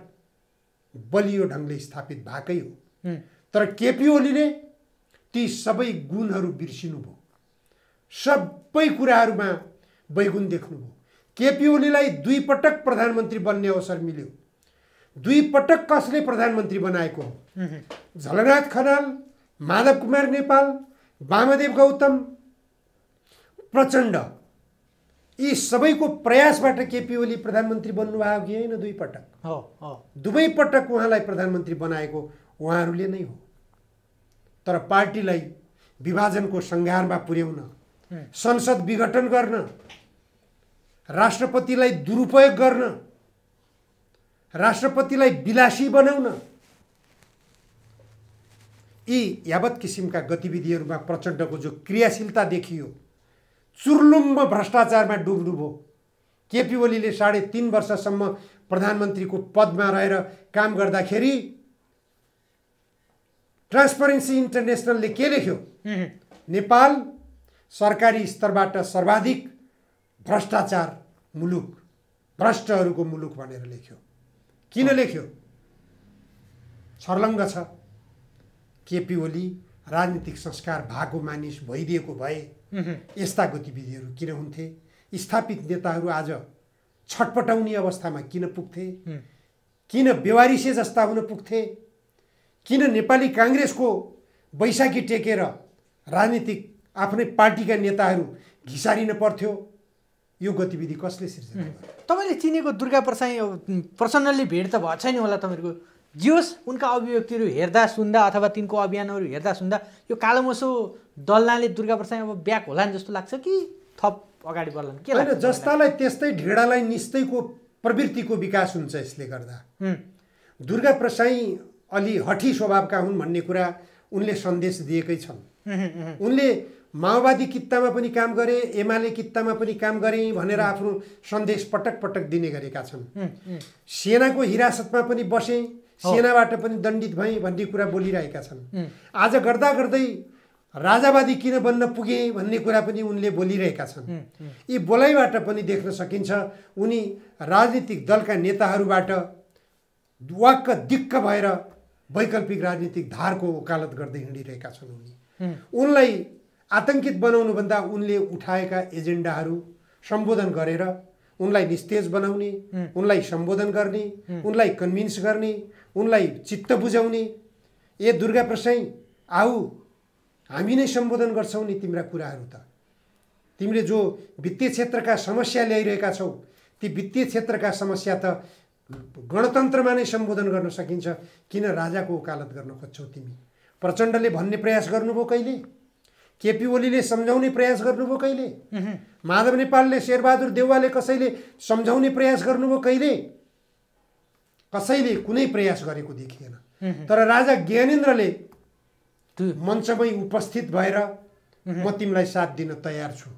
बलियो ढङ्गले स्थापित भएकै हो। तर केपी ओलीले ती सबै गुणहरू बिर्सिनुभयो। सबै कुराहरूमा बैगुण देख्नुभयो। केपी ओलीलाई दुई पटक प्रधानमन्त्री बन्ने अवसर मिल्यो। दुई पटक कसले प्रधानमन्त्री बनाएको? हो झलनाथ खनाल माधव कुमार नेपाल वामदेव गौतम। प्रचण्ड यी सबैको प्रयासबाट केपी ओली प्रधानमन्त्री बन्नुभयो कि होइन दुई पटक? हो हो। दुवै पटक उहाँलाई प्रधानमन्त्री बनाएको उहाँहरूले नै हो। तर पार्टीलाई विभाजनको सङ्घारमा पुर्याउन संसद विघटन गर्न राष्ट्रपतिलाई दुरुपयोग गर्न राष्ट्रपतिलाई विलासी बनाउन यी यावत किसिमका गतिविधिहरूमा प्रचण्डको जो क्रियाशीलता देखियो चुर्लुम्ब भ्रष्टाचारमा डुब्नुभयो केपी ओलीले साढे तिन वर्षसम्म प्रधानमन्त्रीको पदमा रहेर काम गर्दाखेरि ट्रान्सपरेन्सी इन्टरनेसनलले के लेख्यो? नेपाल सरकारी स्तरबाट सर्वाधिक भ्रष्टाचार मुलुक भ्रष्टहरूको मुलुक भनेर लेख्यो। किन लेख्यो? छर्लङ्ग छ। केपी ओली राजनीतिक संस्कार भएको मानिस भइदिएको भए यस्ता गतिविधिहरू किन हुन्थे? स्थापित नेताहरू आज छटपटाउने अवस्थामा किन पुग्थे? किन बेवारिसे जस्ता हुन पुग्थे? किन नेपाली काङ्ग्रेसको बैशाखी टेकेर राजनीतिक आफ्नै पार्टीका नेताहरू घिसारिन पर्थ्यो? यो गतिविधि कसले सिर्जना? तपाईँले चिनेको दुर्गा प्रसाई पर्सनल्ली भेट त भएको छैन होला तपाईँहरूको जे होस् उनका अभिव्यक्तिहरू हेर्दा सुन्दा अथवा तिनको अभियानहरू हेर्दा सुन्दा यो कालोमोसो दल्नाले दुर्गा प्रसाई अब ब्याक होलान् जस्तो लाग्छ कि थप अगाडि बढ्लान् के होइन जस्तालाई त्यस्तै ढेडालाई निस्तैको प्रवृत्तिको विकास हुन्छ यसले गर्दा। दुर्गा प्रसाई अलि हठी स्वभावका हुन् भन्ने कुरा उनले सन्देश दिएकै छन्। उनले माओवादी कित्तामा पनि काम गरे एमाले कित्तामा पनि काम गरे भनेर आफ्नो सन्देश पटक पटक दिने गरेका छन्। सेनाको हिरासतमा पनि बसे सेनाबाट पनि दण्डित भएँ भन्ने कुरा बोलिरहेका छन्। आज गर्दा गर्दै राजावादी किन बन्न पुगे भन्ने कुरा पनि उनले बोलिरहेका छन्। यी बोलाइबाट पनि देख्न सकिन्छ उनी राजनीतिक दलका नेताहरूबाट वाक्क दिक्क भएर वैकल्पिक राजनीतिक धारको वकालत गर्दै हिँडिरहेका छन् उनी। उनलाई आतङ्कित बनाउनुभन्दा उनले उठाएका एजेन्डाहरू सम्बोधन गरेर उनलाई निस्तेज बनाउने उनलाई सम्बोधन गर्ने उनलाई कन्भिन्स गर्ने उनलाई चित्त बुझाउने। ए दुर्गा प्रसाई आऊ हामी नै सम्बोधन गर्छौँ नि तिम्रा कुराहरू त। तिमीले जो वित्तीय क्षेत्रका समस्या ल्याइरहेका छौ ती वित्तीय क्षेत्रका समस्या त गणतन्त्रमा नै सम्बोधन गर्न सकिन्छ। किन राजाको वकालत गर्न खोज्छौ तिमी? प्रचण्डले भन्ने प्रयास गर्नुभयो कहिले? केपी ओलीले सम्झाउने प्रयास गर्नुभयो कहिले? माधव नेपालले शेरबहादुर देउवाले कसैले सम्झाउने प्रयास गर्नुभयो कहिले? कसैले कुनै प्रयास गरेको देखिएन। तर राजा ज्ञानेन्द्रले मञ्चमै उपस्थित भएर म तिमीलाई साथ दिन तयार छु।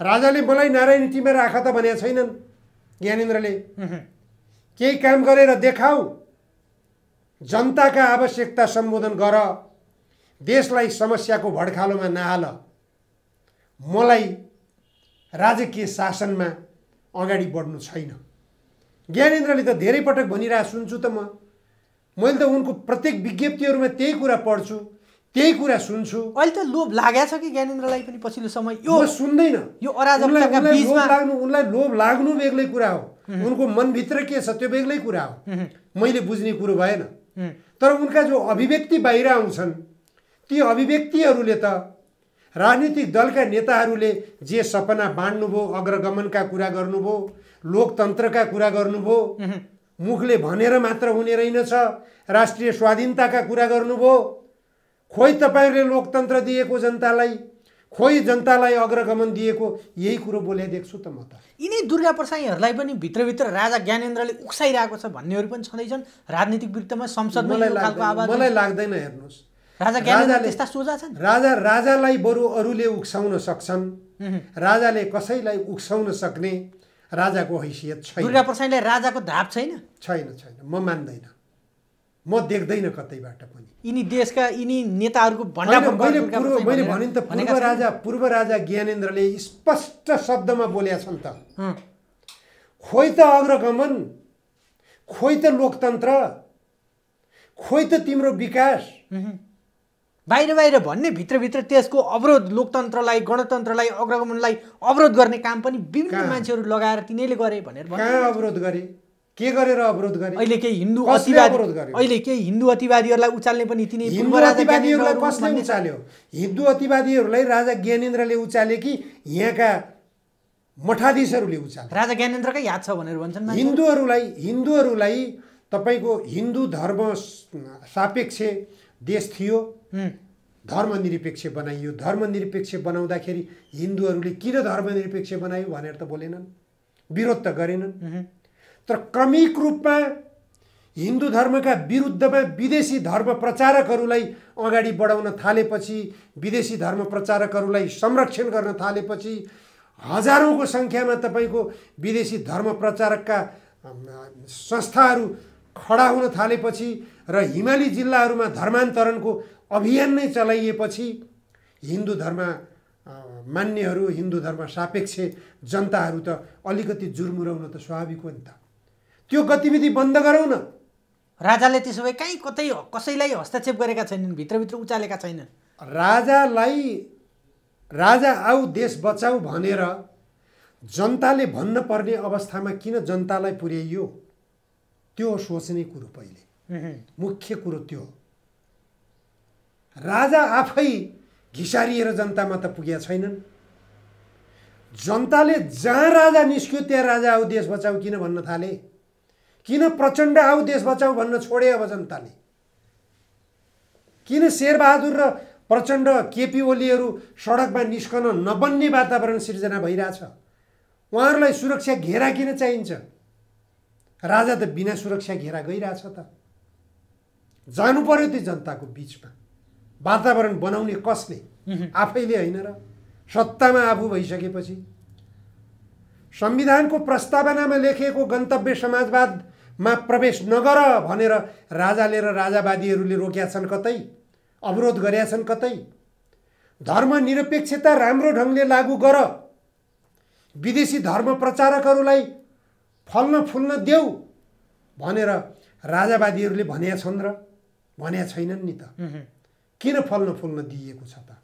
राजाले मलाई नारायणी टिमेर आँखा त भनेका छैनन्। ज्ञानेन्द्रले केही काम गरेर देखाऊ। जनताका आवश्यकता सम्बोधन गर। देशलाई समस्याको भड्खालोमा नहाल। मलाई राजकीय शासनमा अगाडि बढ्नु छैन। ज्ञानेन्द्रले त धेरै पटक भनिरहेको सुन्छु त म। मैले त उनको प्रत्येक विज्ञप्तिहरूमा त्यही कुरा पढ्छु त्यही कुरा सुन्छु। अहिले त लोभ लागेको छ कि ज्ञानेन्द्रलाई पनि पछिल्लो समय? यो सुन्दैन। यो लाग्नु उनलाई लोभ लाग्नु बेग्लै कुरा हो। उनको मनभित्र के छ त्यो बेग्लै कुरा हो। मैले बुझ्ने कुरो भएन। तर उनका जो अभिव्यक्ति बाहिर आउँछन् ती अभिव्यक्तिहरूले त राजनीतिक दलका नेताहरूले जे सपना बाँड्नुभयो अग्रगमनका कुरा गर्नुभयो लोकतन्त्रका कुरा गर्नुभयो। मुखले भनेर मात्र हुने रहेनछ। राष्ट्रिय स्वाधीनताका कुरा गर्नुभयो। खोइ तपाईँहरूले लोकतन्त्र दिएको जनतालाई खोइ जनतालाई अग्रगमन दिएको यही कुरो बोले देख्छु त म त। यिनै दुर्गा प्रसाईहरूलाई पनि भित्रभित्र राजा ज्ञानेन्द्रले उक्साइरहेको छ भन्नेहरू पनि छँदैछन्। राजनीतिक वृत्तमा संसदमा मलाई लाग्दैन हेर्नुहोस्। राजा ज्ञानेन्द्र राजाले- त्यस्ता सोझा छन्। राजा राजालाई बरु अरूले उक्साउन सक्छन्। राजाले कसैलाई उक्साउन सक्ने राजाको हैसियत छैन। दुर्गा प्रसाईलाई राजाको धाप छैन? छैन छैन। म मान्दैन। म देख्दैन कतैबाट पनि। यिनी देशका यिनी नेताहरूको मैले पूर्व मैले भने त पूर्व। राजा पूर्व राजा ज्ञानेन्द्रले स्पष्ट शब्दमा बोलेका छन् त। खोइ त अग्रगमन खोइ त लोकतन्त्र खोइ त तिम्रो विकास। बाहिर बाहिर भन्ने भित्रभित्र त्यसको अवरोध लोकतन्त्रलाई गणतन्त्रलाई अग्रगमनलाई अवरोध गर्ने काम पनि विभिन्न? मान्छेहरू लगाएर तिनीले गरे भनेर। कहाँ अवरोध गरे के गरेर अवरोध गरे अहिले केही हिन्दू अतिवादी? अहिले केही हिन्दू अतिवादीहरूलाई उचाल्ने पनि तिनी हिन्दू अतिवादीहरूलाई कसले उचाल्यो हिन्दू अतिवादीहरूलाई राजा ज्ञानेन्द्रले उचाले कि यहाँका मठाधीशहरूले उचाले राजा ज्ञानेन्द्रकै याद छ भनेर भन्छन्। हिन्दूहरूलाई हिन्दूहरूलाई तपाईँको हिन्दू धर्म सापेक्ष देश थियो। धर्मनिरपेक्ष बनाइयो। धर्मनिरपेक्ष बनाउँदाखेरि हिन्दूहरूले किन धर्मनिरपेक्ष बनायो भनेर त बोलेनन् विरोध त गरेनन्। तर क्रमिक रूपमा हिन्दू धर्मका विरुद्धमा विदेशी धर्म प्रचारकहरूलाई अगाडि बढाउन थालेपछि विदेशी धर्म प्रचारकहरूलाई संरक्षण गर्न थालेपछि हजारौँको सङ्ख्यामा तपाईँको विदेशी धर्म प्रचारकका संस्थाहरू खडा हुन थालेपछि र हिमाली जिल्लाहरूमा धर्मान्तरणको अभियान नै चलाइएपछि हिन्दू धर्म मान्नेहरू हिन्दू धर्म सापेक्ष जनताहरू त अलिकति जुर्मुराउन त स्वाभाविक हो नि त। त्यो गतिविधि बन्द गरौँ न। राजाले त्यसो भए कहीँ कतै कसैलाई हस्तक्षेप गरेका छैनन् भित्रभित्र उचालेका छैनन्। राजालाई राजा आऊ देश बचाऊ भनेर जनताले भन्न पर्ने अवस्थामा किन जनतालाई पुर्याइयो? त्यो सोच्ने कुरो पहिले। मुख्य कुरो त्यो राजा आफै घिसारिएर जनतामा त पुगेका छैनन्। जनताले जहाँ राजा निस्क्यो त्यहाँ राजा आऊ देश बचाऊ किन भन्न थाले? किन प्रचण्ड आऊ देश बचाऊ भन्न छोडे अब जनताले? किन शेरबहादुर र प्रचण्ड केपी ओलीहरू सडकमा निस्कन नबन्ने वातावरण सिर्जना भइरहेछ? उहाँहरूलाई सुरक्षा घेरा किन चाहिन्छ? राजा त बिना सुरक्षा घेरा गइरहेछ त। जानु पर्यो त्यो जनताको बिचमा। वातावरण बनाउने कसले? आफैले होइन र? सत्तामा आफू भइसकेपछि। संविधानको प्रस्तावनामा लेखिएको गन्तव्य समाजवादमा प्रवेश नगर भनेर राजाले र राजावादीहरूले रोकेका छन् कतै? अवरोध गरेका छन् कतै? धर्मनिरपेक्षता राम्रो ढङ्गले लागू गर। विदेशी धर्म प्रचारकहरूलाई फल्न फुल्न देऊ भनेर राजावादीहरूले भनेका छन् र भनेका छैनन् नि त। किन फल्न फुल्न दिइएको छ त?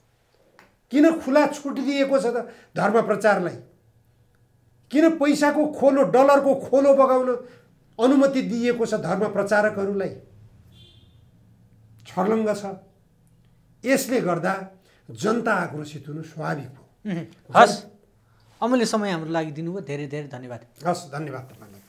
किन खुला छुट दिएको छ त धर्म प्रचारलाई? किन पैसाको खोलो डलरको खोलो बगाउन अनुमति दिइएको छ धर्म प्रचारकहरूलाई? छर्लङ्ग छ। यसले गर्दा जनता आक्रोशित हुनु स्वाभाविक हो। हस्। अमूल्य समय हाम्रो लागि दिनुभयो। धेरै धेरै धन्यवाद। हस् धन्यवाद तपाईँलाई।